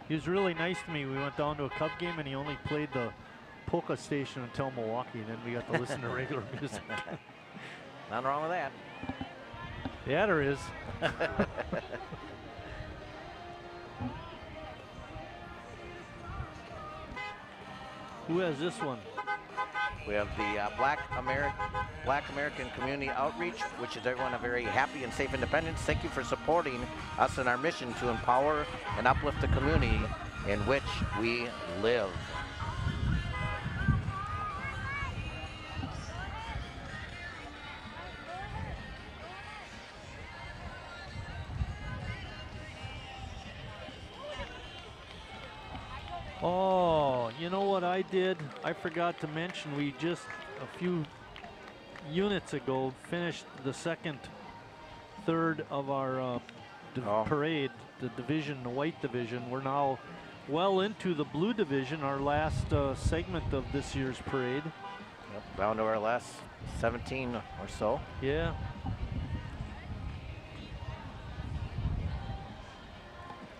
He was really nice to me. We went down to a Cub game and he only played the polka station until Milwaukee. And Then we got to listen to regular music. Nothing wrong with that. yeah, there is. Who has this one? We have the uh, Black, Ameri- Black American Community Outreach, which is everyone a very happy and safe independence. Thank you for supporting us in our mission to empower and uplift the community in which we live. Oh, you know what I did? I forgot to mention we just a few units ago finished the second third of our uh, div- Oh. parade, the division, the white division. We're now well into the blue division, our last uh, segment of this year's parade. Yep, down to our last 17 or so. Yeah.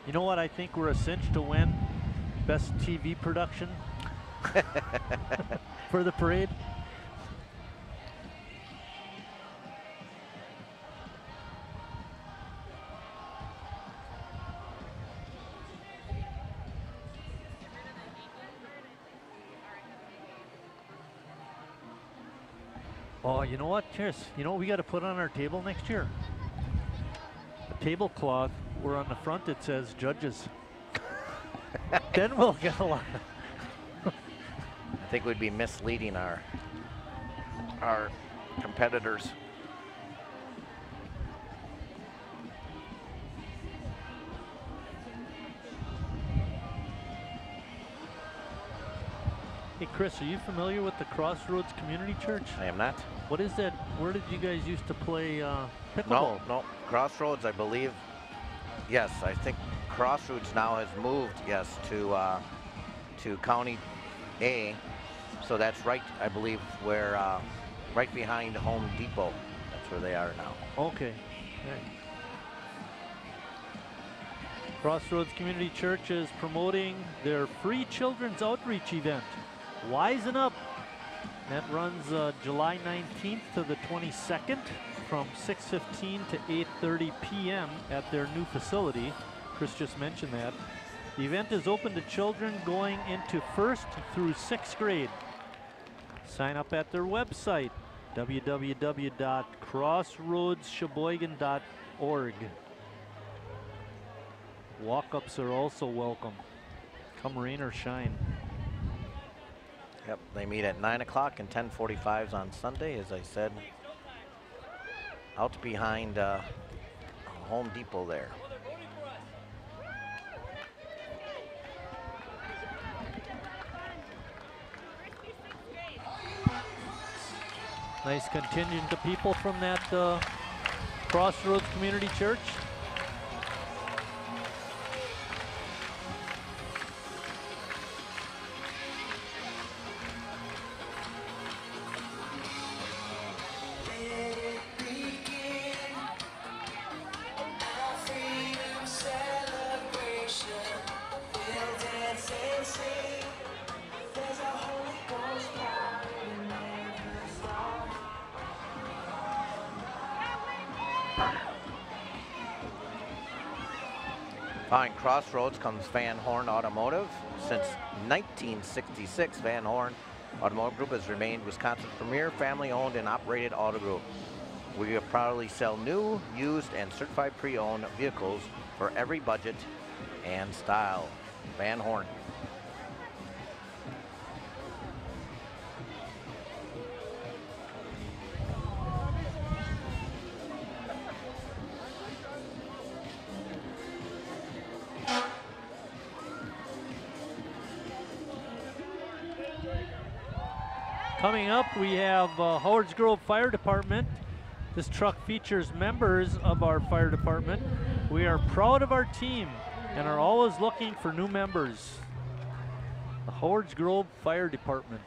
You know what? I think we're a cinch to win best TV production for the parade. Oh, you know what, Chris? You know what we got to put on our table next year? A tablecloth where on the front it says judges. Then we'll get a lot. I think we'd be misleading our our competitors. Hey, Chris, are you familiar with the Crossroads Community Church? I am not. What is that? Where did you guys used to play uh, No, no. Crossroads, I believe. Yes, I think Crossroads now has moved. Yes, to uh, to County A. So that's right, I believe, where uh, right behind Home Depot. That's where they are now. Okay. Right. Crossroads Community Church is promoting their free children's outreach event, Wisen Up. That runs uh, July 19th to the 22nd from 6:15 to 8:30 p.m. at their new facility. Chris just mentioned that. The event is open to children going into first through sixth grade. Sign up at their website, www.crossroadssheboygan.org. Walk-ups are also welcome. Come rain or shine. Yep, they meet at 9 o'clock and 10.45s on Sunday, as I said. Out behind uh, Home Depot there. Nice contingent of people from that uh, Crossroads Community Church. Behind Crossroads comes Van Horn Automotive. Since 1966, Van Horn Automotive Group has remained Wisconsin's premier family-owned and operated auto group. We proudly sell new, used, and certified pre-owned vehicles for every budget and style. Van Horn. We have uh, Howards Grove Fire Department. This truck features members of our fire department. We are proud of our team. and are always looking for new members. The Howards Grove Fire Department.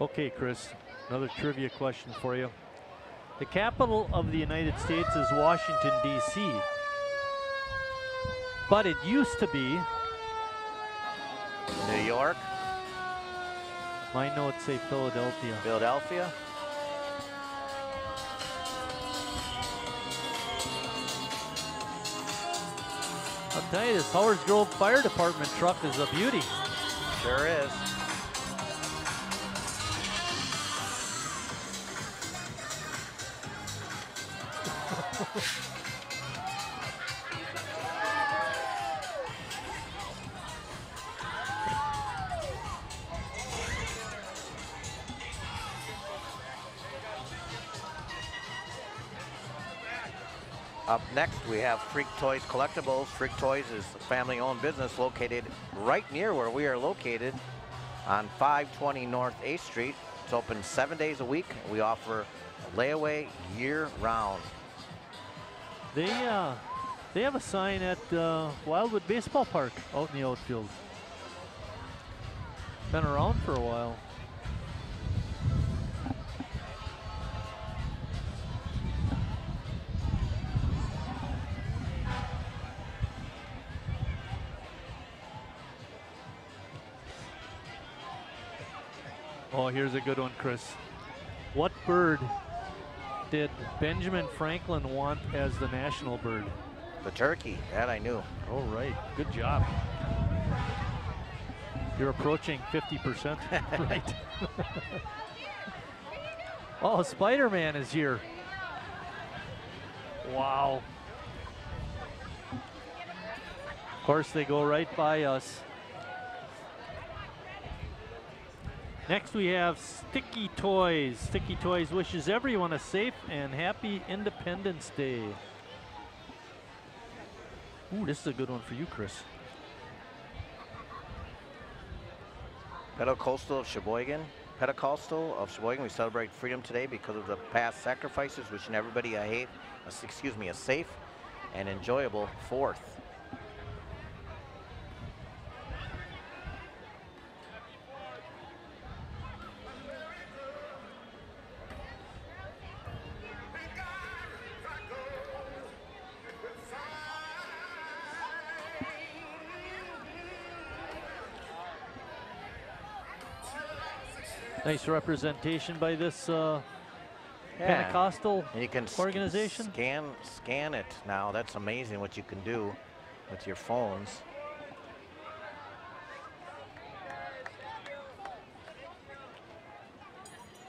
Okay, Chris, another trivia question for you. The capital of the United States is Washington, D.C. But it used to be, New York, my notes say Philadelphia. Philadelphia. I'll tell you, this Howards Grove Fire Department truck is a beauty. Sure is. We have Freak Toys Collectibles. Freak Toys is a family-owned business located right near where we are located on 520 North 8th Street. It's open seven days a week. We offer layaway year-round. They uh, they have a sign at uh, Wildwood Baseball Park out in the outfield. Been around for a while. Here's a good one, Chris. What bird did Benjamin Franklin want as the national bird? The turkey, that I knew. All right, good job. You're approaching 50%. right. oh, Spider Man is here. Wow. Of course, they go right by us. Next, we have Sticky Toys. Sticky Toys wishes everyone a safe and happy Independence Day. Ooh, this is a good one for you, Chris. Pentecostal of Sheboygan. Pentecostal of Sheboygan, we celebrate freedom today because of the past sacrifices, wishing everybody a hate, a, excuse me, a safe and enjoyable fourth. Nice representation by this uh, Yeah. Pentecostal. And you can organization? scan scan it now. That's amazing what you can do with your phones.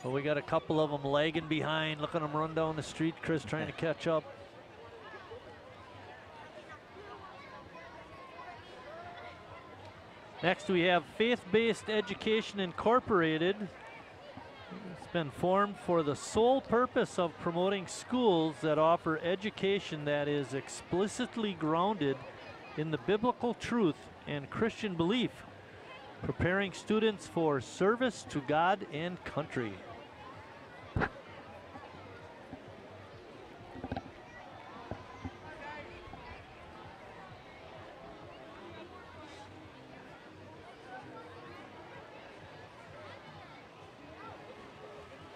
Well, we got a couple of them lagging behind. Look at them run down the street. Chris trying to catch up. Next, we have Faith Based Education Incorporated. Been formed for the sole purpose of promoting schools that offer education that is explicitly grounded in the biblical truth and Christian belief, preparing students for service to God and country.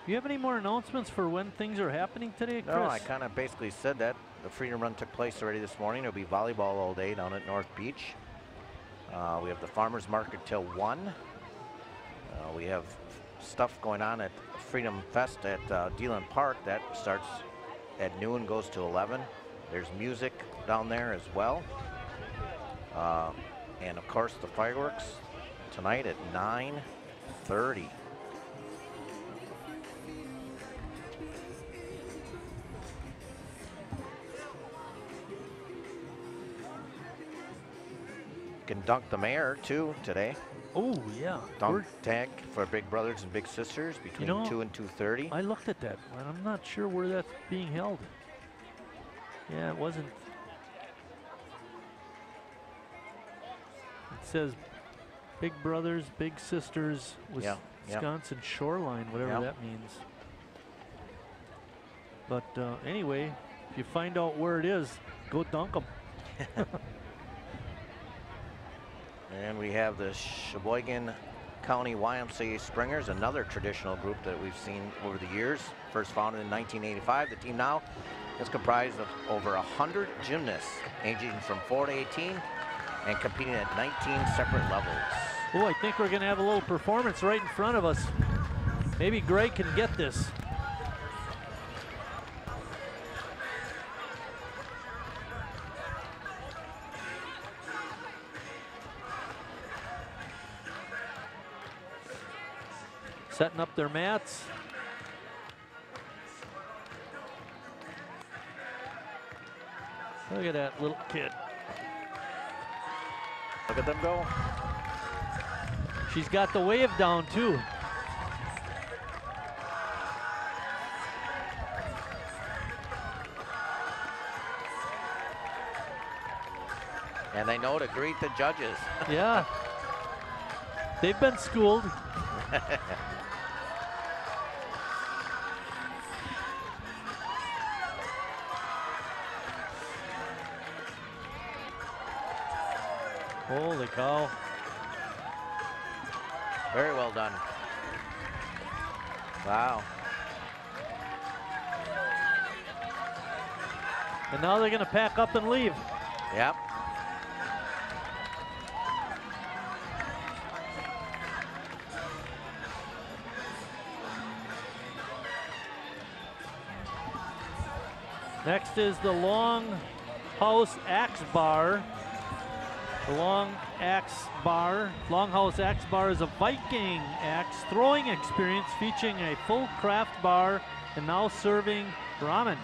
You have any more announcements for when things are happening today, Chris? No, I kind of basically said that. The Freedom Run took place already this morning. It'll be volleyball all day down at North Beach. Uh, we have the Farmers Market till 1. Uh, we have stuff going on at Freedom Fest at uh, Deland Park. That starts at noon, goes to 11. There's music down there as well. Uh, and of course, the fireworks tonight at 9.30. Can dunk the mayor too today. Oh yeah. Dunk We're- tank for big brothers and big sisters between know, 2 and 2.30. I looked at that, and I'm not sure where that's being held. Yeah, it wasn't. It says Big Brothers, Big Sisters, Yeah, yeah. Wisconsin Shoreline, whatever Yeah. that means. But uh, anyway, if you find out where it is, go dunk them. And we have the Sheboygan County YMCA Springers, another traditional group that we've seen over the years. First founded in 1985. The team now is comprised of over 100 gymnasts, aging from 4 to 18, and competing at 19 separate levels. Oh, I think we're going to have a little performance right in front of us. Maybe Greg can get this. Setting up their mats. Look at that little kid. Look at them go. She's got the wave down too. And they know to greet the judges. Yeah. They've been schooled. Holy cow. Very well done. Wow. And now they're going to pack up and leave. Yep. Next is the Long House Axe Bar. The Long Axe Bar, Longhouse Axe Bar is a Viking axe throwing experience featuring a full craft bar and now serving ramen.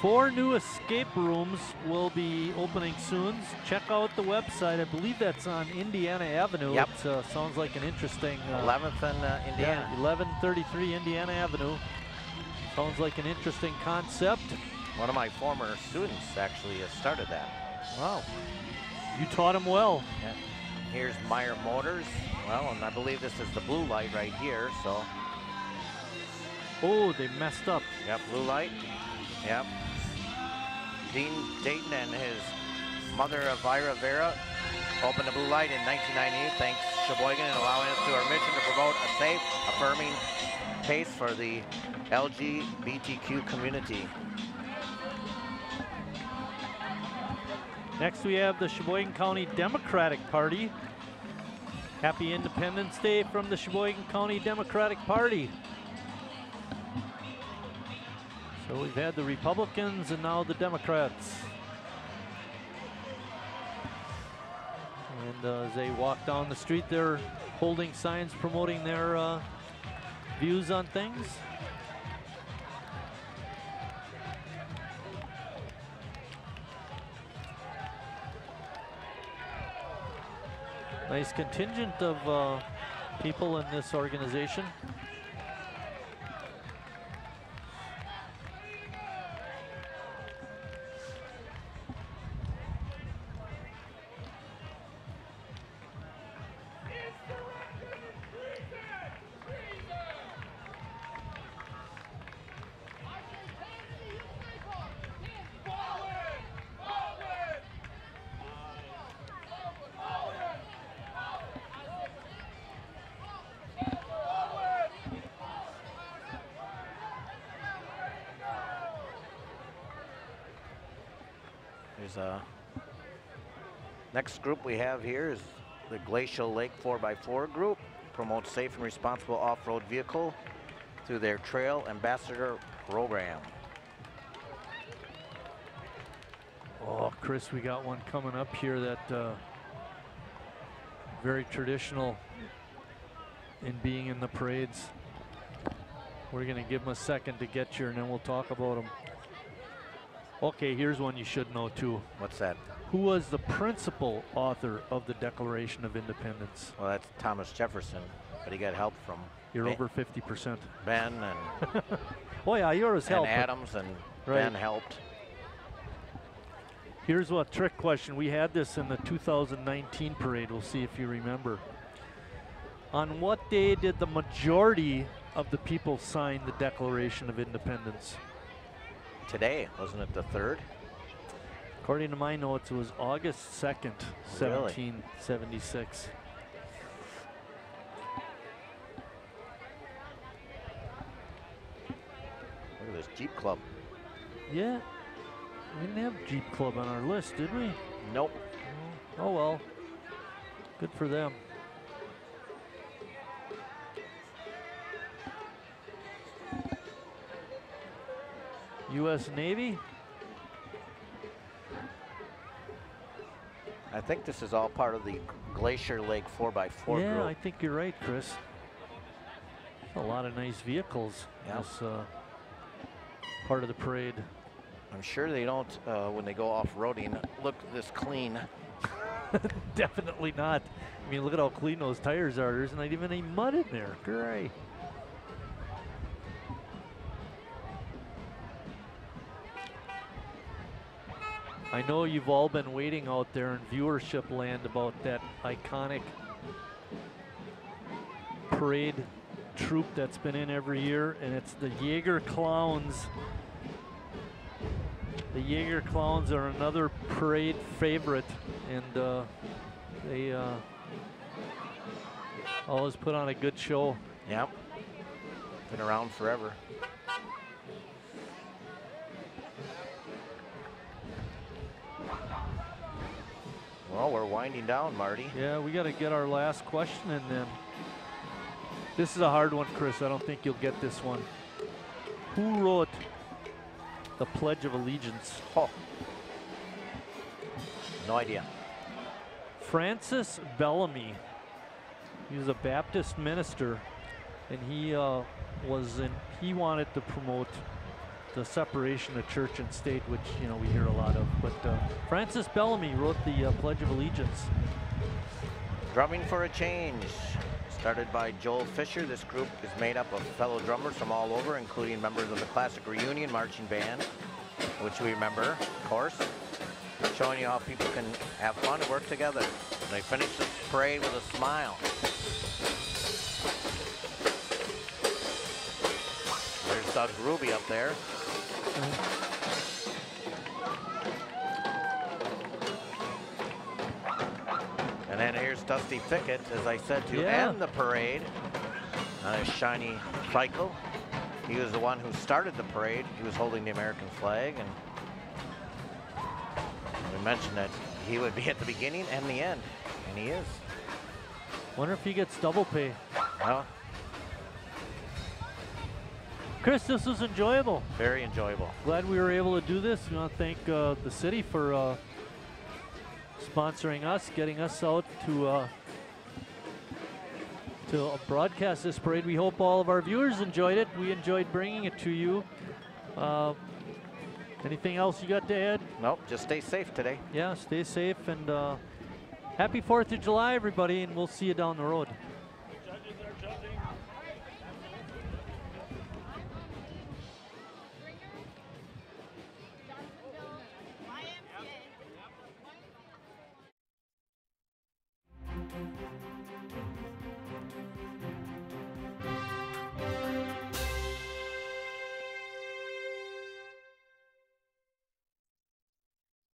Four new escape rooms will be opening soon. Check out the website. I believe that's on Indiana Avenue. Yep. It uh, sounds like an interesting. Uh, 11th and uh, yeah, Indiana. 1133 Indiana Avenue. Sounds like an interesting concept. One of my former students actually started that. Wow. You taught him well. Yeah. Here's Meyer Motors. Well, and I believe this is the blue light right here. So, Oh, they messed up. yep, blue light. Yep. Dean Dayton and his mother, Elvira Vera, opened the blue light in 1998. Thanks Sheboygan and allowing us to our mission to promote a safe, affirming pace for the LGBTQ community. Next, we have the Sheboygan County Democratic Party. Happy Independence Day from the Sheboygan County Democratic Party. So we've had the Republicans and now the Democrats. And uh, as they walk down the street, they're holding signs promoting their uh, views on things. Nice contingent of uh, people in this organization. A next group we have here is the Glacial Lake 4x4 group. Promotes safe and responsible off-road vehicle through their Trail Ambassador program. Oh, Chris, we got one coming up here that uh, very traditional in being in the parades. We're going to give them a second to get here, and then we'll talk about them. Okay, here's one you should know too. What's that? Who was the principal author of the Declaration of Independence? Well, that's Thomas Jefferson, but he got help from You're Ben- over 50%. Ben and, Oh yeah, yours and helped. but Adams, and Right. Ben helped. Here's a trick question. We had this in the 2019 parade. We'll see if you remember. On what day did the majority of the people sign the Declaration of Independence? Today, wasn't it the third? According to my notes, it was August 2nd, Really? 1776. Look at this Jeep Club. Yeah, we didn't have Jeep Club on our list, did we? Nope. Oh well. Good for them. U.S. Navy. I think this is all part of the Glacier Lake 4x4 yeah, group. I think you're right, Chris. A lot of nice vehicles. Yeah. This uh, part of the parade. I'm sure they don't, uh, when they go off-roading, look this clean. Definitely not. I mean, look at how clean those tires are. There's not even any mud in there. Great. I know you've all been waiting out there in viewership land about that iconic parade troop that's been in every year, and it's the Jaeger Clowns. The Jaeger Clowns are another parade favorite, and uh, they uh, always put on a good show. Yep. Been around forever. Well, we're winding down, Marty. Yeah, we got to get our last question in then. This is a hard one, Chris. I don't think you'll get this one. Who wrote the Pledge of Allegiance? Oh. No idea. Francis Bellamy. He was a Baptist minister, and he uh, was in. He wanted to promote the separation of church and state, which you know we hear a lot of. But uh, Francis Bellamy wrote the uh, Pledge of Allegiance. Drumming for a Change. Started by Joel Fisher, this group is made up of fellow drummers from all over, including members of the Classic Reunion Marching Band, which we remember, of course. Showing you how people can have fun and work together. They finish the parade with a smile. There's Doug Ruby up there. And then here's Dusty Fickett, as I said, to Yeah. end the parade on a shiny cycle. He was the one who started the parade. He was holding the American flag, and we mentioned that he would be at the beginning and the end, and he is. Wonder if he gets double pay. Well, Chris, this was enjoyable. very enjoyable. Glad we were able to do this. We want to thank uh, the city for uh, sponsoring us, getting us out to uh, to broadcast this parade. We hope all of our viewers enjoyed it. We enjoyed bringing it to you. Uh, anything else you got to add? Nope, just stay safe today. Yeah, stay safe and uh, happy 4th of July, everybody, and we'll see you down the road.